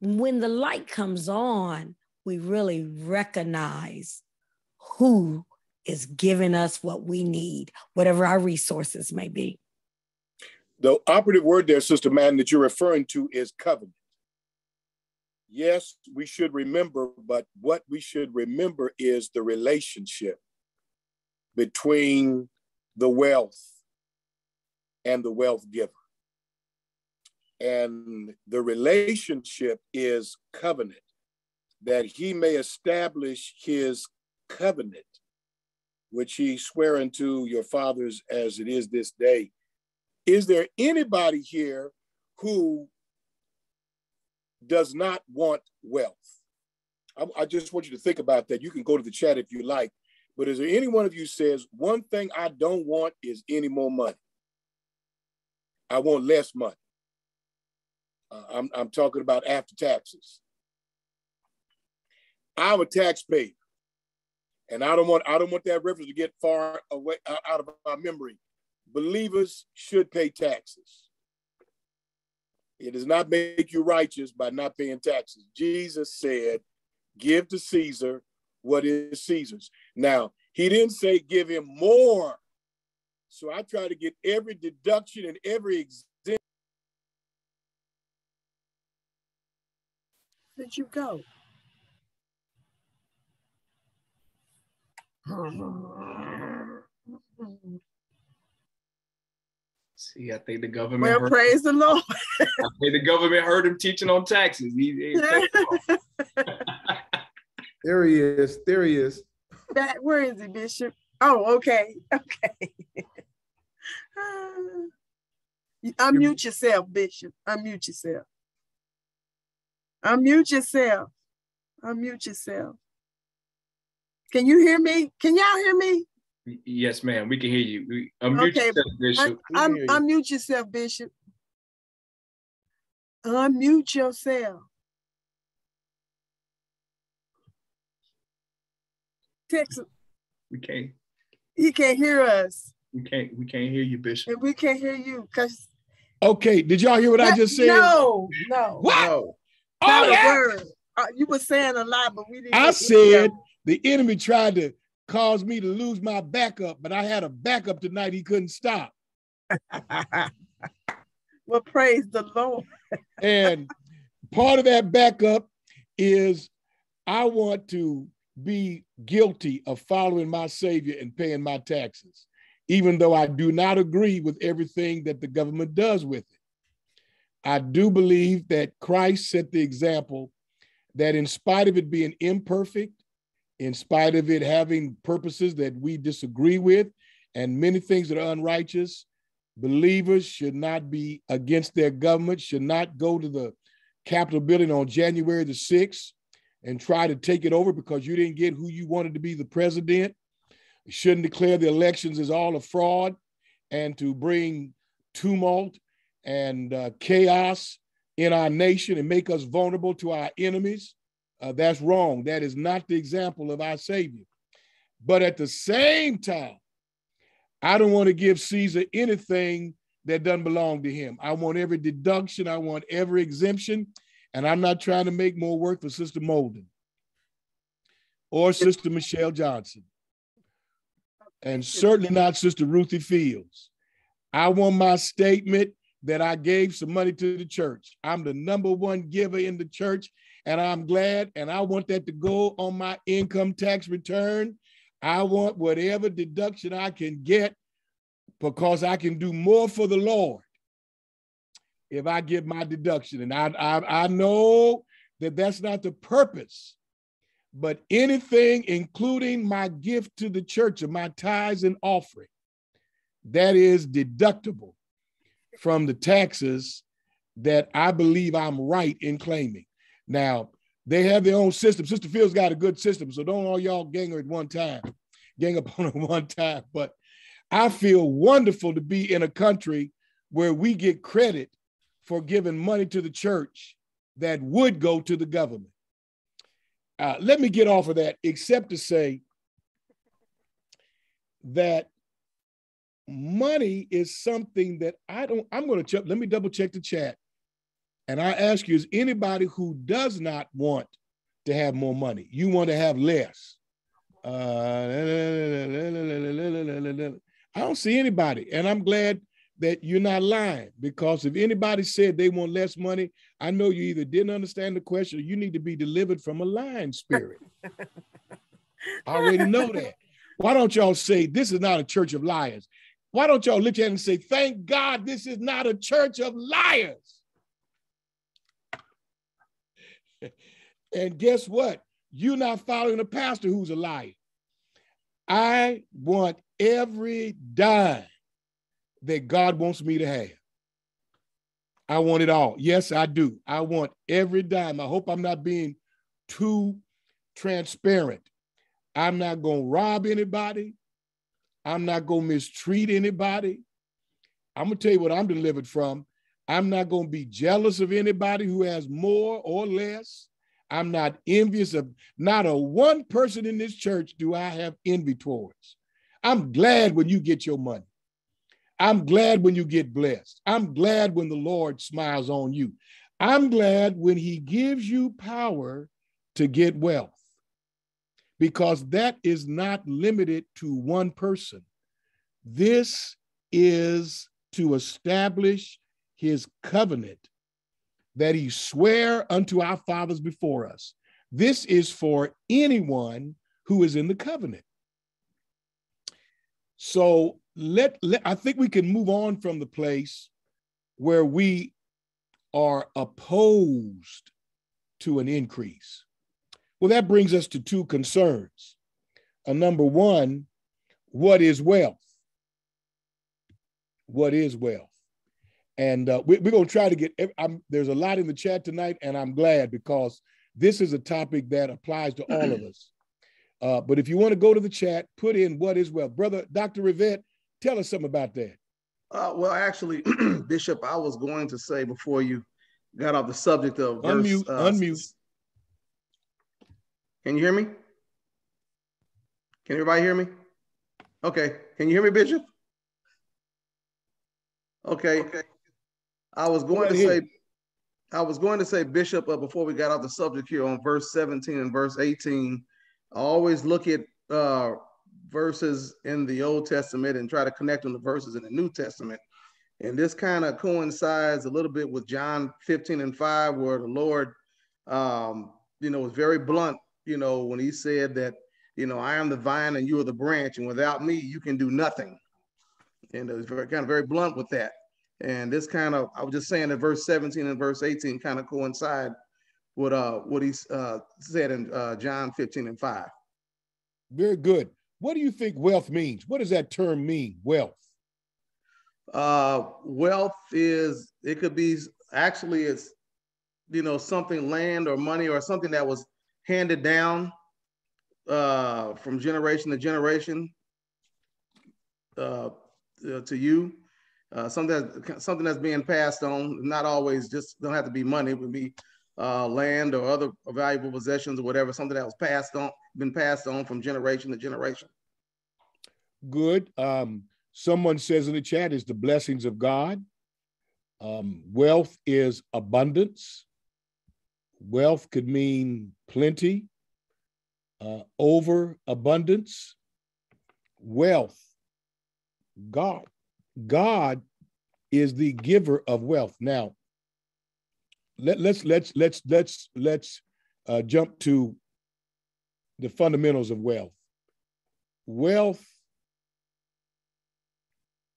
When the light comes on, we really recognize who is giving us what we need, whatever our resources may be. The operative word there, Sister Madden, that you're referring to is covenant. Yes, we should remember, but what we should remember is the relationship between the wealth and the wealth giver. And the relationship is covenant, that he may establish his covenant, which he sware unto your fathers as it is this day is there anybody here who does not want wealth? I, I, just want you to think about that. You can go to the chat if you like, but is there any one of you says one thing I don't want is any more money? I want less money. Uh, I'm, I'm talking about after taxes. I'm a taxpayer, and I don't want I don't want that reference to get far away out of my memory believers should pay taxes. It does not make you righteous by not paying taxes. Jesus said, Give to Caesar what is Caesar's. Now, he didn't say give him more. So I try to get every deduction and every exemption. Did you go? See, I think the government. Well, heard, praise the Lord. I think the government heard him teaching on taxes. He, he There he is. There he is. that, where is he, Bishop? Oh, okay. Okay. You Unmute yourself, Bishop. I unmute yourself. Unmute yourself. Unmute yourself. Can you hear me? Can y'all hear me? Yes, ma'am. We can hear you. We, unmute Okay, yourself, Bishop. Un- un- you. unmute yourself, Bishop. Unmute yourself. Text, We can't. he can't hear us, We can't. We can't hear you, Bishop. and we can't hear you because Okay, did y'all hear what I just said? No, no, What? No. Oh, not a yeah. word. Uh, you were saying a lot, but we didn't. I said the enemy tried to cause me to lose my backup, but I had a backup tonight. He couldn't stop. well, praise the Lord. And part of that backup is I want to be guilty of following my Savior and paying my taxes, even though I do not agree with everything that the government does with it. I do believe that Christ set the example that, in spite of it being imperfect, in spite of it having purposes that we disagree with, and many things that are unrighteous, believers should not be against their government, should not go to the Capitol building on January the 6th and try to take it over because you didn't get who you wanted to be the president. Shouldn't declare the elections as all a fraud and to bring tumult and uh, chaos in our nation and make us vulnerable to our enemies. Uh, that's wrong. That is not the example of our Savior. But at the same time, I don't want to give Caesar anything that doesn't belong to him. I want every deduction, I want every exemption, and I'm not trying to make more work for Sister Molden or Sister Michelle Johnson, and certainly not Sister Ruthie Fields. I want my statement that I gave some money to the church. I'm the number one giver in the church, and I'm glad, and I want that to go on my income tax return. I want whatever deduction I can get because I can do more for the Lord if I get my deduction. And I, I, I know that that's not the purpose, but anything, including my gift to the church of my tithes and offering, that is deductible from the taxes that I believe I'm right in claiming. Now, they have their own system. Sister Fields got a good system, so don't all y'all gang at one time, gang up on her one time. But I feel wonderful to be in a country where we get credit for giving money to the church that would go to the government. Uh, let me get off of that, except to say that money is something that I don't, I'm going to check, let me double check the chat. And I ask you, is anybody who does not want to have more money, you want to have less? Uh, I don't see anybody. And I'm glad that you're not lying because if anybody said they want less money, I know you either didn't understand the question or you need to be delivered from a lying spirit. I already know that. Why don't y'all say this is not a church of liars? Why don't y'all lift your hand and say, thank God this is not a church of liars? And guess what? You're not following a pastor who's a liar. I want every dime that God wants me to have. I want it all. Yes, I do. I want every dime. I hope I'm not being too transparent. I'm not going to rob anybody. I'm not going to mistreat anybody. I'm going to tell you what I'm delivered from. I'm not going to be jealous of anybody who has more or less. I'm not envious of not a one person in this church do I have envy towards. I'm glad when you get your money. I'm glad when you get blessed. I'm glad when the Lord smiles on you. I'm glad when he gives you power to get wealth because that is not limited to one person. This is to establish his covenant that he swear unto our fathers before us. This is for anyone who is in the covenant. So let, let I think we can move on from the place where we are opposed to an increase. Well, that brings us to two concerns. Uh, number one, what is wealth? What is wealth? And uh, we, are going to try to get, I'm, there's a lot in the chat tonight, and I'm glad because this is a topic that applies to all of us. Uh, but if you want to go to the chat, put in what is wealth. Brother Dr. Rivette, tell us something about that. Uh, well, actually, Bishop, I was going to say before you got off the subject of unmute, verse, uh, unmute. Can you hear me? Can everybody hear me? Okay. Can you hear me, Bishop? Okay. okay. I was going to say, I was going to say, Bishop, uh, before we got off the subject here on verse 17 and verse 18, I always look at uh, verses in the Old Testament and try to connect them to verses in the New Testament. And this kind of coincides a little bit with John 15 and 5, where the Lord, um, you know, was very blunt, you know, when he said that, you know, I am the vine and you are the branch, and without me, you can do nothing. And it was very kind of very blunt with that. And this kind of, I was just saying that verse 17 and verse 18 kind of coincide with uh, what he uh, said in uh, John 15 and 5. Very good. What do you think wealth means? What does that term mean, wealth? Uh, wealth is, it could be, actually it's, you know, something land or money or something that was handed down uh, from generation to generation uh, to you uh, something that, something that's being passed on. Not always just don't have to be money. It would be uh, land or other valuable possessions or whatever. Something that was passed on, been passed on from generation to generation. Good. Um, someone says in the chat is the blessings of God. Um, wealth is abundance. Wealth could mean plenty, uh, over abundance, wealth. God God is the giver of wealth. Now, let, let's let's let's let's let's uh, jump to the fundamentals of wealth. Wealth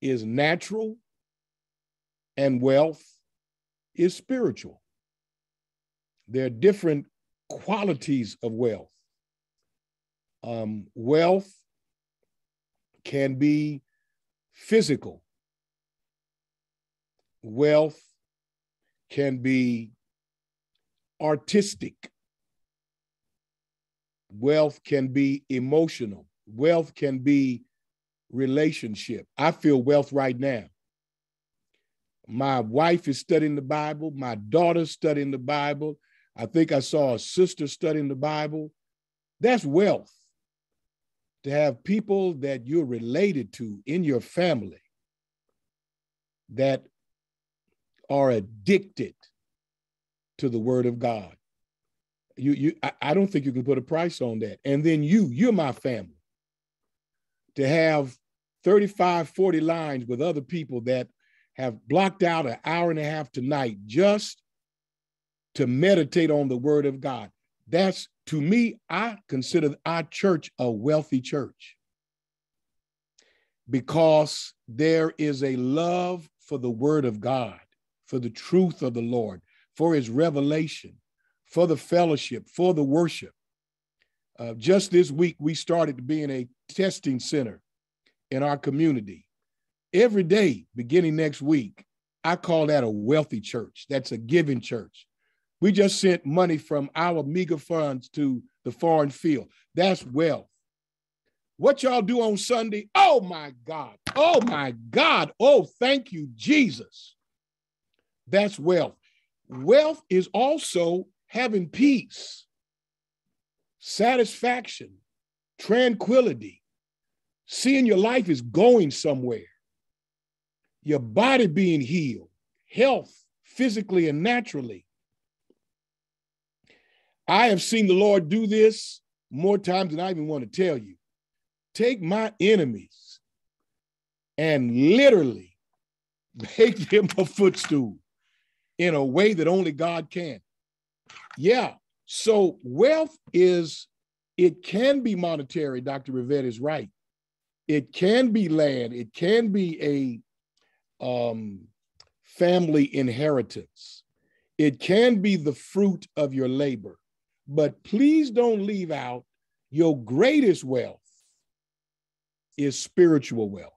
is natural, and wealth is spiritual. There are different qualities of wealth. Um, wealth can be physical, wealth can be artistic. Wealth can be emotional. Wealth can be relationship. I feel wealth right now. My wife is studying the Bible. My daughter's studying the Bible. I think I saw a sister studying the Bible. That's wealth. To have people that you're related to in your family that are addicted to the word of God. You, you, I, I don't think you can put a price on that. And then you, you're my family. To have 35, 40 lines with other people that have blocked out an hour and a half tonight just to meditate on the word of God. That's to me, I consider our church a wealthy church because there is a love for the word of God for the truth of the Lord, for his revelation, for the fellowship, for the worship. Uh, just this week, we started being a testing center in our community. Every day, beginning next week, I call that a wealthy church. That's a giving church. We just sent money from our meager funds to the foreign field. That's wealth. What y'all do on Sunday? Oh my God. Oh my God. Oh, thank you, Jesus. That's wealth. Wealth is also having peace, satisfaction, tranquility, seeing your life is going somewhere, your body being healed, health physically and naturally. I have seen the Lord do this more times than I even want to tell you. Take my enemies and literally make them a footstool. In a way that only God can. Yeah. So wealth is, it can be monetary. Dr. Rivette is right. It can be land. It can be a um, family inheritance. It can be the fruit of your labor. But please don't leave out your greatest wealth is spiritual wealth.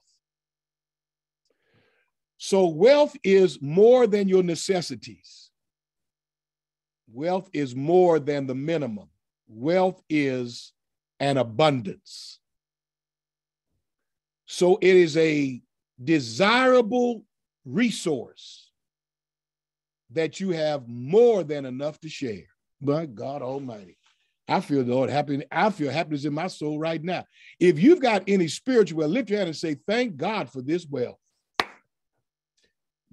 So wealth is more than your necessities. Wealth is more than the minimum. Wealth is an abundance. So it is a desirable resource that you have more than enough to share. My God Almighty. I feel the Lord. I feel happiness in my soul right now. If you've got any spiritual, lift your hand and say, Thank God for this wealth.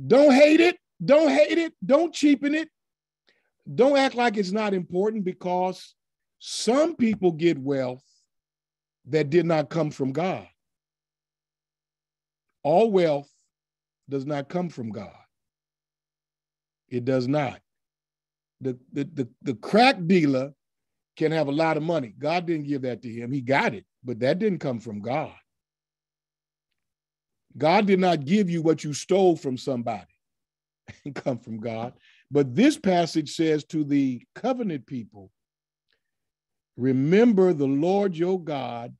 Don't hate it. Don't hate it. Don't cheapen it. Don't act like it's not important because some people get wealth that did not come from God. All wealth does not come from God. It does not. The, the, the, the crack dealer can have a lot of money. God didn't give that to him. He got it, but that didn't come from God. God did not give you what you stole from somebody and come from God. But this passage says to the covenant people, remember the Lord your God,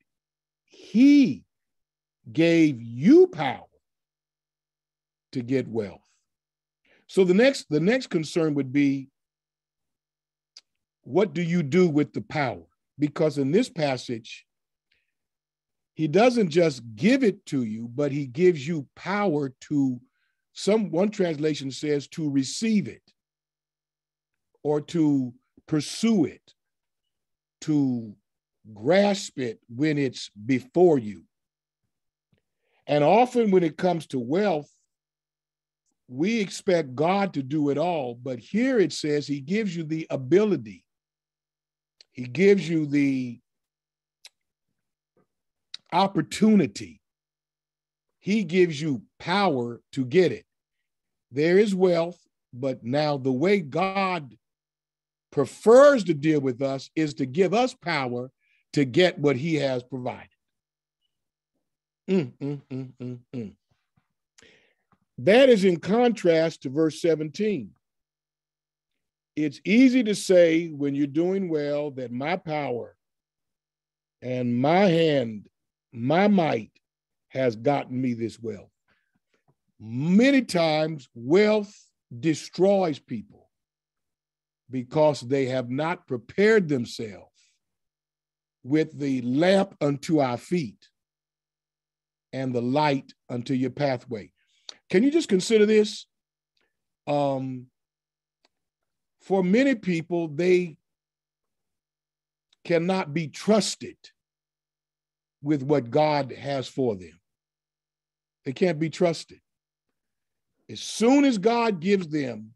he gave you power to get wealth. So the next the next concern would be what do you do with the power? Because in this passage, he doesn't just give it to you, but he gives you power to some one translation says to receive it or to pursue it, to grasp it when it's before you. And often when it comes to wealth, we expect God to do it all, but here it says he gives you the ability he gives you the opportunity. He gives you power to get it. There is wealth, but now the way God prefers to deal with us is to give us power to get what he has provided. Mm, mm, mm, mm, mm. that is in contrast to verse 17 it's easy to say when you're doing well that my power and my hand, my might has gotten me this wealth. Many times, wealth destroys people because they have not prepared themselves with the lamp unto our feet and the light unto your pathway. Can you just consider this? Um, for many people, they cannot be trusted with what God has for them. They can't be trusted. As soon as God gives them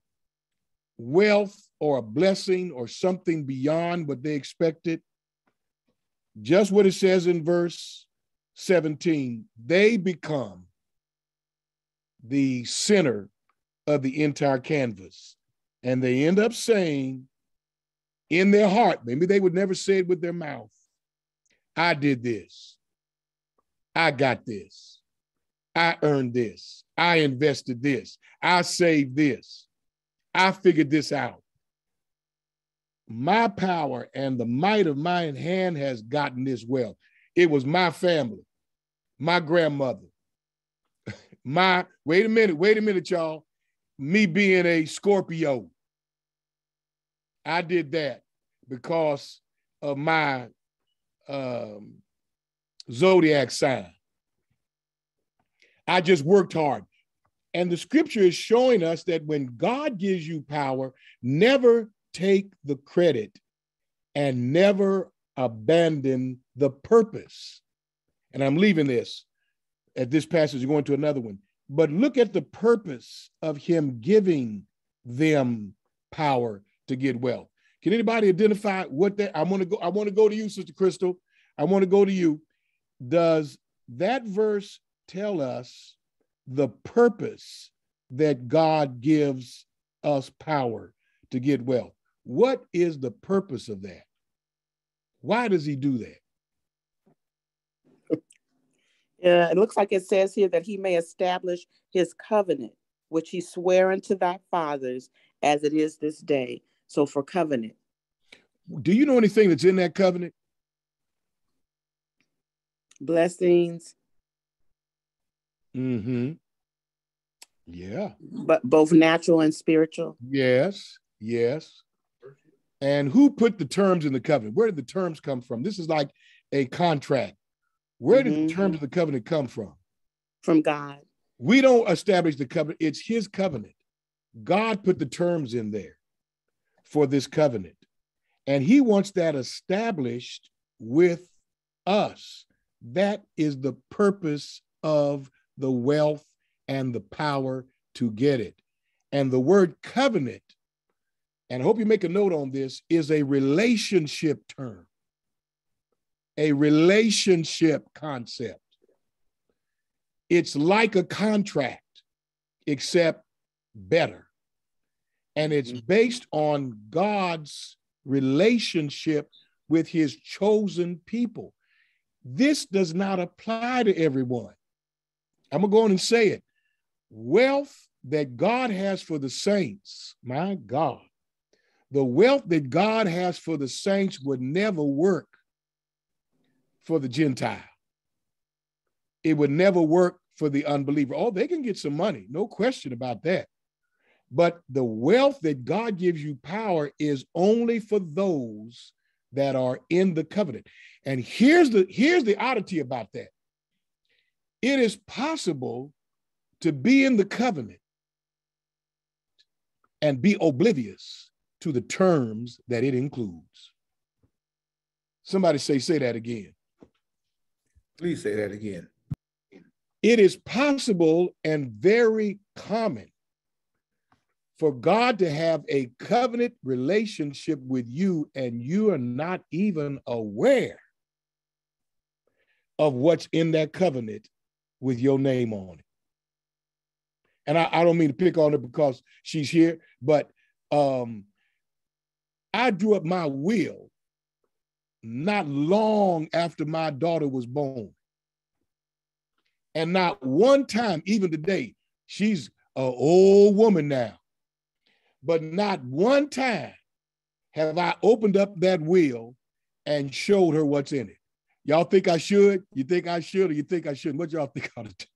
wealth or a blessing or something beyond what they expected, just what it says in verse 17, they become the center of the entire canvas. And they end up saying in their heart, maybe they would never say it with their mouth, I did this. I got this. I earned this. I invested this. I saved this. I figured this out. My power and the might of my hand has gotten this wealth. It was my family, my grandmother, my, wait a minute, wait a minute, y'all me being a Scorpio. I did that because of my um, zodiac sign. I just worked hard. And the scripture is showing us that when God gives you power, never take the credit and never abandon the purpose. And I'm leaving this at this passage, going to another one. But look at the purpose of him giving them power to get wealth. Can anybody identify what that? I want to go. I want to go to you, Sister Crystal. I want to go to you. Does that verse tell us the purpose that God gives us power to get wealth. What is the purpose of that? Why does he do that? Yeah, it looks like it says here that he may establish his covenant, which he sware unto thy fathers as it is this day. So for covenant. Do you know anything that's in that covenant? Blessings. Mm-hmm. Yeah. But both natural and spiritual. Yes, yes. And who put the terms in the covenant? Where did the terms come from? This is like a contract. Where did mm-hmm. the terms of the covenant come from? From God. We don't establish the covenant, it's his covenant. God put the terms in there for this covenant. And he wants that established with us. That is the purpose of the wealth and the power to get it. And the word covenant, and I hope you make a note on this, is a relationship term, a relationship concept. It's like a contract, except better. And it's mm-hmm. based on God's relationship with his chosen people. This does not apply to everyone. I'm going to go on and say it. Wealth that God has for the saints, my God, the wealth that God has for the saints would never work for the Gentile. It would never work for the unbeliever. Oh, they can get some money, no question about that. But the wealth that God gives you power is only for those that are in the covenant. And here's the here's the oddity about that. It is possible to be in the covenant and be oblivious to the terms that it includes. Somebody say, say that again. Please say that again. It is possible and very common for God to have a covenant relationship with you and you are not even aware of what's in that covenant with your name on it. And I, I don't mean to pick on her because she's here, but um, I drew up my will not long after my daughter was born. And not one time, even today, she's an old woman now, but not one time have I opened up that will and showed her what's in it. Y'all think I should? You think I should, or you think I shouldn't? What y'all think I ought to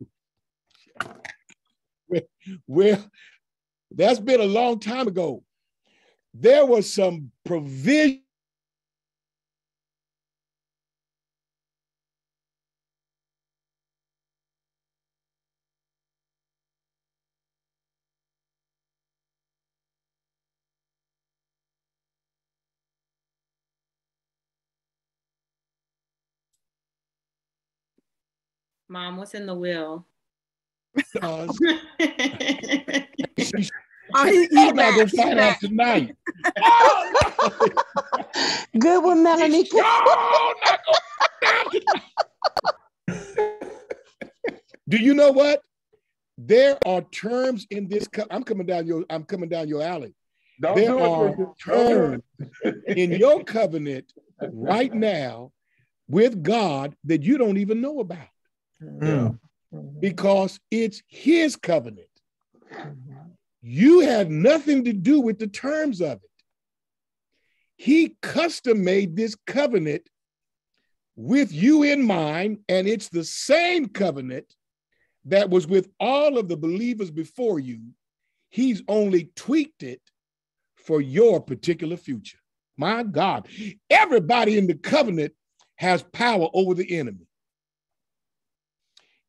do? well, that's been a long time ago. There was some provision Mom, what's in the will? oh, he, he I'm not gonna find out tonight. Good one, Melanie. Do you know what? There are terms in this. Co- I'm coming down your. I'm coming down your alley. Don't there are terms in your covenant right now with God that you don't even know about. Mm. Because it's his covenant. You had nothing to do with the terms of it. He custom made this covenant with you in mind, and it's the same covenant that was with all of the believers before you. He's only tweaked it for your particular future. My God, everybody in the covenant has power over the enemy.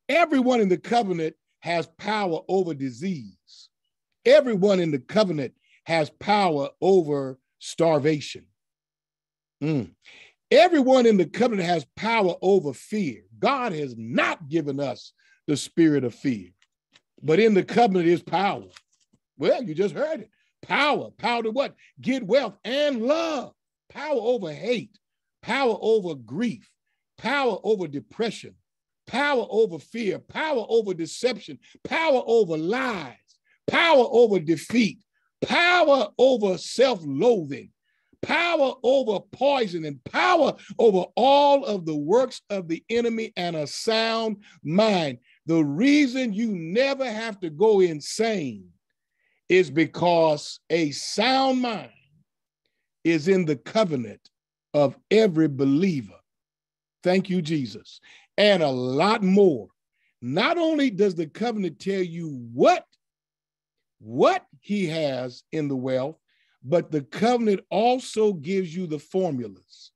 Everyone in the covenant has power over disease. Everyone in the covenant has power over starvation. Mm. Everyone in the covenant has power over fear. God has not given us the spirit of fear, but in the covenant is power. Well, you just heard it. Power. Power to what? Get wealth and love. Power over hate. Power over grief. Power over depression power over fear, power over deception, power over lies, power over defeat, power over self loathing, power over poison, and power over all of the works of the enemy and a sound mind. The reason you never have to go insane is because a sound mind is in the covenant of every believer. Thank you, Jesus. And a lot more. Not only does the covenant tell you what what he has in the wealth, but the covenant also gives you the formulas.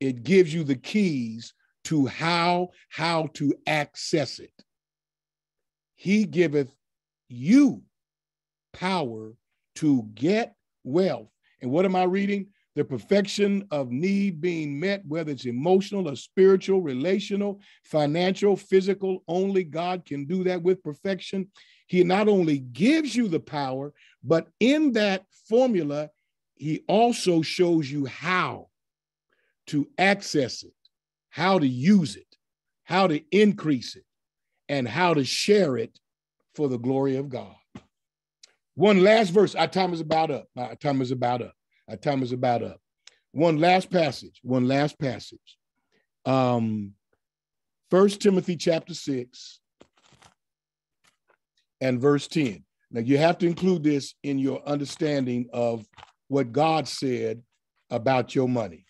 It gives you the keys to how how to access it. He giveth you power to get wealth. And what am I reading? The perfection of need being met, whether it's emotional or spiritual, relational, financial, physical, only God can do that with perfection. He not only gives you the power, but in that formula, he also shows you how to access it, how to use it, how to increase it, and how to share it for the glory of God. One last verse. Our time is about up. Our time is about up. Our time is about up. One last passage. One last passage. Um, First Timothy chapter 6, and verse 10. Now, you have to include this in your understanding of what God said about your money.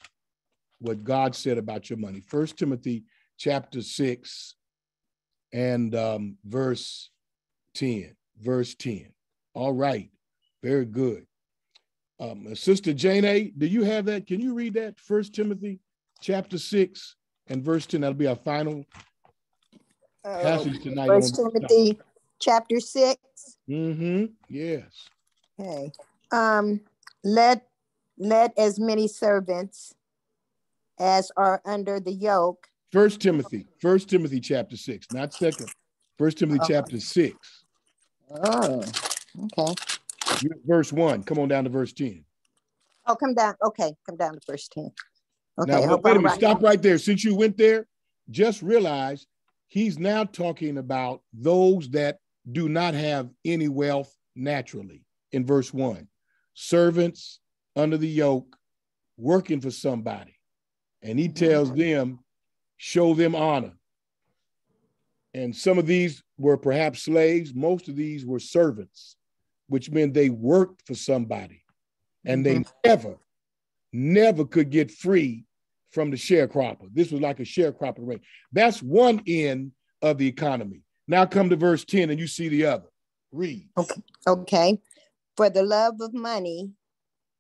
What God said about your money. First Timothy chapter 6 and um, verse 10. Verse 10. All right. Very good. Um, Sister Janie, do you have that? Can you read that? First Timothy chapter 6 and verse 10. That'll be our final uh, passage tonight. First Timothy chapter 6. Mm-hmm. Yes. Okay. Um, let let as many servants as are under the yoke. First Timothy, First Timothy chapter 6, not second. First Timothy okay. chapter 6. Oh, okay. Verse 1. Come on down to verse 10. Oh, come down. Okay, come down to verse 10. Okay. Now, wait a minute. Right Stop now. right there. Since you went there, just realize he's now talking about those that do not have any wealth naturally in verse one servants under the yoke working for somebody and he tells mm-hmm. them show them honor and some of these were perhaps slaves most of these were servants which meant they worked for somebody and they mm-hmm. never never could get free from the sharecropper this was like a sharecropper rate that's one end of the economy now come to verse 10 and you see the other. Read. Okay. okay. For the love of money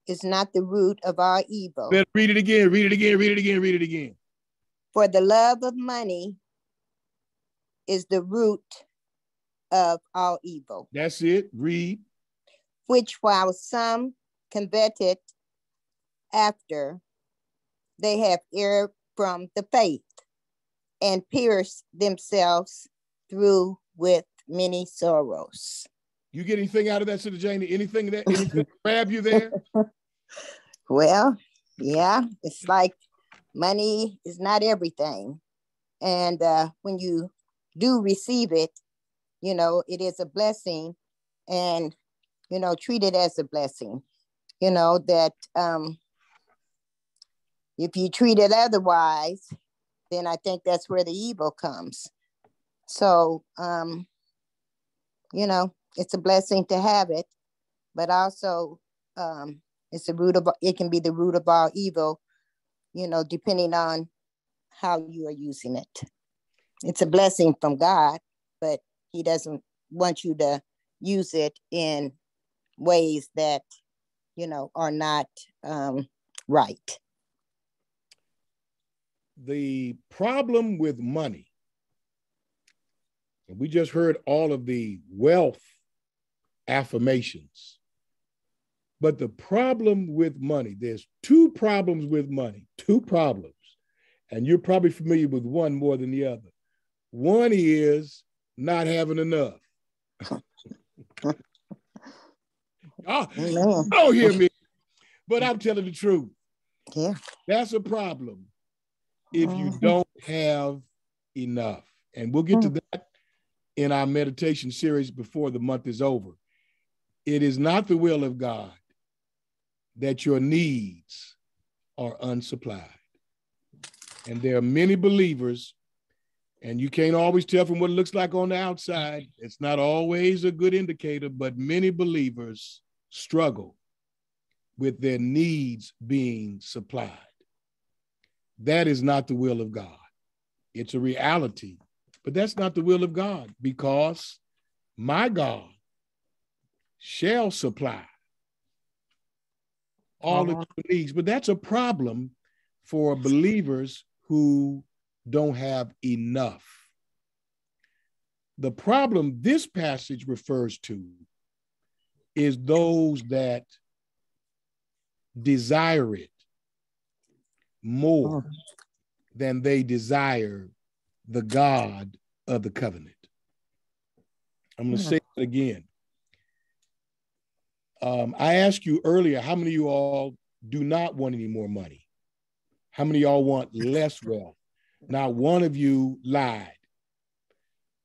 is not the root of all evil. Better read it again, read it again, read it again, read it again. For the love of money is the root of all evil. That's it. Read. Which while some coveted after, they have erred from the faith and pierced themselves through with many sorrows. You get anything out of that, Sister Janie? Anything that anything grab you there? Well, yeah, it's like money is not everything. And uh, when you do receive it, you know, it is a blessing and, you know, treat it as a blessing. You know, that um, if you treat it otherwise, then I think that's where the evil comes. So, um, you know, it's a blessing to have it, but also um, it's the root of it can be the root of all evil, you know, depending on how you are using it. It's a blessing from God, but He doesn't want you to use it in ways that you know are not um, right. The problem with money and we just heard all of the wealth affirmations. But the problem with money, there's two problems with money, two problems. And you're probably familiar with one more than the other. One is not having enough. oh, don't hear me, but I'm telling the truth. Yeah. That's a problem if you mm-hmm. don't have enough. And we'll get to mm. that in our meditation series before the month is over. it is not the will of God that your needs are unsupplied. And there are many believers, and you can't always tell from what it looks like on the outside. It's not always a good indicator, but many believers struggle with their needs being supplied. That is not the will of God. It's a reality, but that's not the will of God because my God shall supply all uh-huh. of your needs. But that's a problem for believers who don't have enough. The problem this passage refers to is those that desire it more than they desire the God of the covenant. I'm going to say it again. Um, I asked you earlier how many of you all do not want any more money? How many of y'all want less wealth? Not one of you lied.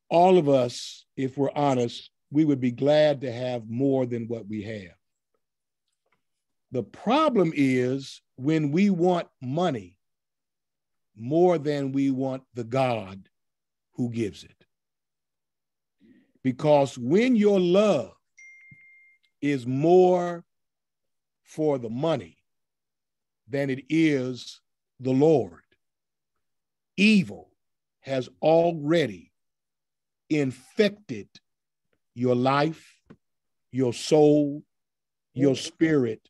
All of us, if we're honest, we would be glad to have more than what we have. The problem is when we want money more than we want the God who gives it. Because when your love is more for the money than it is the Lord. Evil has already infected your life, your soul, your spirit,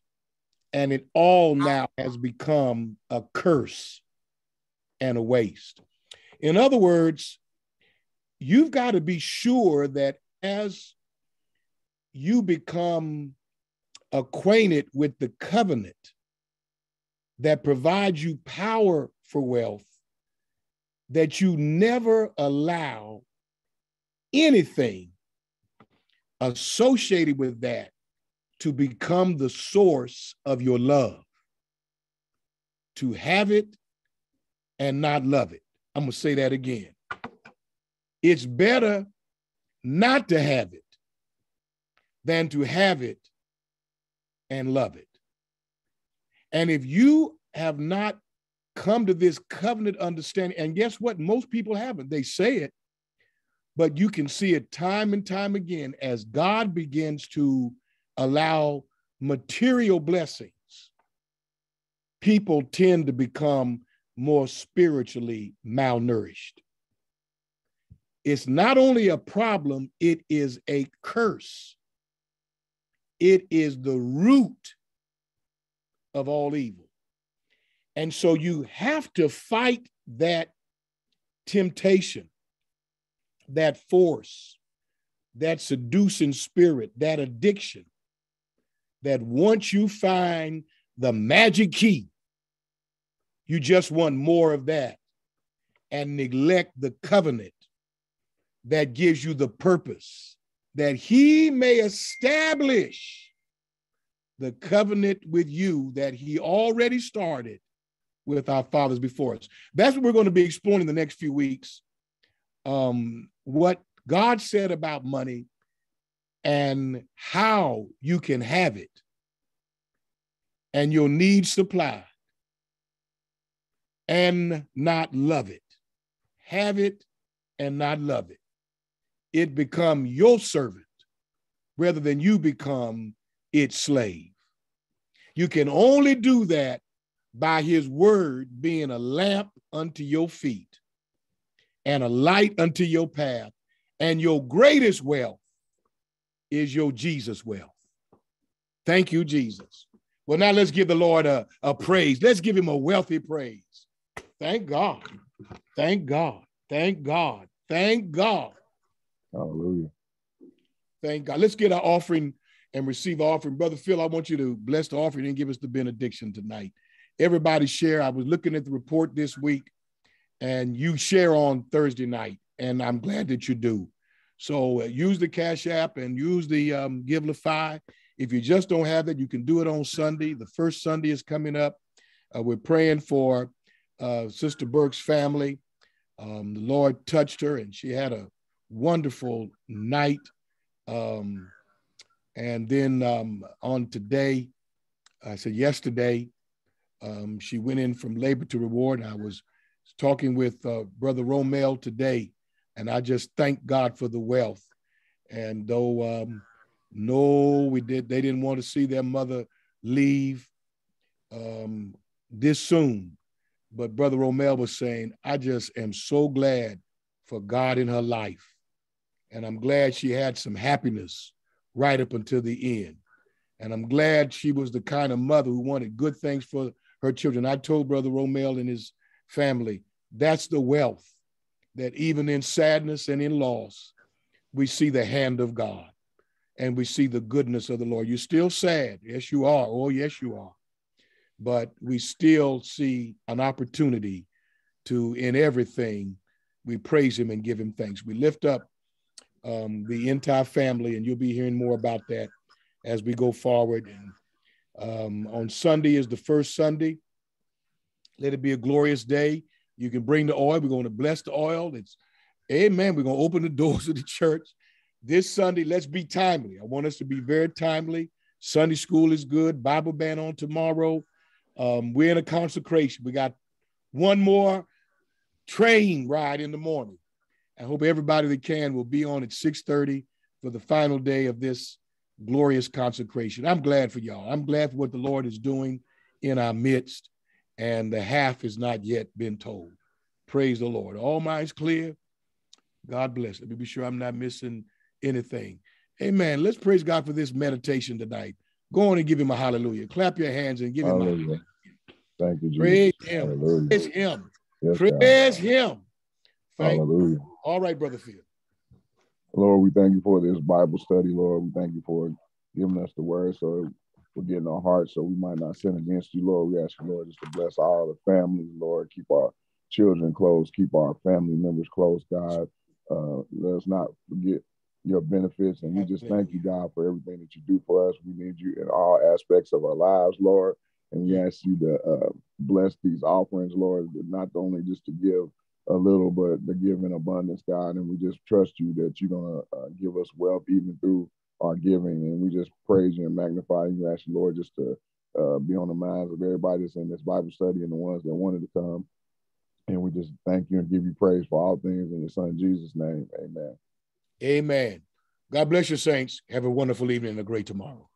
and it all now has become a curse and a waste. In other words, you've got to be sure that as you become acquainted with the covenant that provides you power for wealth, that you never allow anything associated with that to become the source of your love, to have it and not love it. I'm going to say that again. It's better not to have it than to have it and love it. And if you have not come to this covenant understanding, and guess what? Most people haven't. They say it, but you can see it time and time again as God begins to allow material blessings, people tend to become more spiritually malnourished. It's not only a problem, it is a curse. It is the root of all evil. And so you have to fight that temptation, that force, that seducing spirit, that addiction, that once you find the magic key, you just want more of that and neglect the covenant that gives you the purpose that he may establish the covenant with you that he already started with our fathers before us. That's what we're going to be exploring in the next few weeks. Um, what God said about money and how you can have it and your needs supplied and not love it. Have it and not love it it become your servant rather than you become its slave. You can only do that by his word being a lamp unto your feet and a light unto your path. And your greatest wealth is your Jesus wealth. Thank you, Jesus. Well, now let's give the Lord a, a praise. Let's give him a wealthy praise. Thank God. Thank God. Thank God. Thank God. Hallelujah. Thank God. Let's get our offering and receive our offering. Brother Phil, I want you to bless the offering and give us the benediction tonight. Everybody share. I was looking at the report this week, and you share on Thursday night, and I'm glad that you do. So uh, use the Cash App and use the um, Givelify. If you just don't have it, you can do it on Sunday. The first Sunday is coming up. Uh, we're praying for uh, Sister Burke's family. Um, the Lord touched her, and she had a wonderful night um, And then um, on today, I said yesterday, um, she went in from labor to reward. I was talking with uh, Brother Romel today, and I just thank God for the wealth. And though um, no, we did, they didn't want to see their mother leave um, this soon. But Brother Romel was saying, I just am so glad for God in her life. And I'm glad she had some happiness right up until the end. And I'm glad she was the kind of mother who wanted good things for her children. I told Brother Romel and his family, that's the wealth that even in sadness and in loss, we see the hand of God and we see the goodness of the Lord. You're still sad. Yes, you are. Oh, yes, you are. But we still see an opportunity to, in everything, we praise him and give him thanks. We lift up um, the entire family, and you'll be hearing more about that as we go forward. And um, on Sunday is the first Sunday. Let it be a glorious day. You can bring the oil. We're going to bless the oil. It's amen. We're going to open the doors of the church this Sunday, let's be timely. I want us to be very timely. Sunday school is good. Bible band on tomorrow. Um, we're in a consecration. We got one more train ride in the morning. I hope everybody that can will be on at 6:30 for the final day of this glorious consecration. I'm glad for y'all. I'm glad for what the Lord is doing in our midst, and the half has not yet been told. Praise the Lord. All minds clear. God bless. Let me be sure I'm not missing anything. Amen. Let's praise God for this meditation tonight. Go on and give him a hallelujah. Clap your hands and give him hallelujah. a hallelujah. Thank you, Jesus. Praise him. Hallelujah. Praise him. Yes, praise God. him. Thank hallelujah. You. All right, Brother Phil. Lord, we thank you for this Bible study, Lord. We thank you for giving us the word so we're getting our hearts so we might not sin against you, Lord. We ask you, Lord, just to bless all the families, Lord. Keep our children close, keep our family members close, God. Uh, let us not forget your benefits. And we just thank you, God, for everything that you do for us. We need you in all aspects of our lives, Lord. And we ask you to uh, bless these offerings, Lord, not only just to give a little, but to give in abundance, God. And we just trust you that you're going to uh, give us wealth even through our giving. And we just praise you and magnify you. Ask you, Lord, just to uh, be on the minds of everybody that's in this Bible study and the ones that wanted to come. And we just thank you and give you praise for all things in your son Jesus' name. Amen. Amen. God bless you, saints. Have a wonderful evening and a great tomorrow.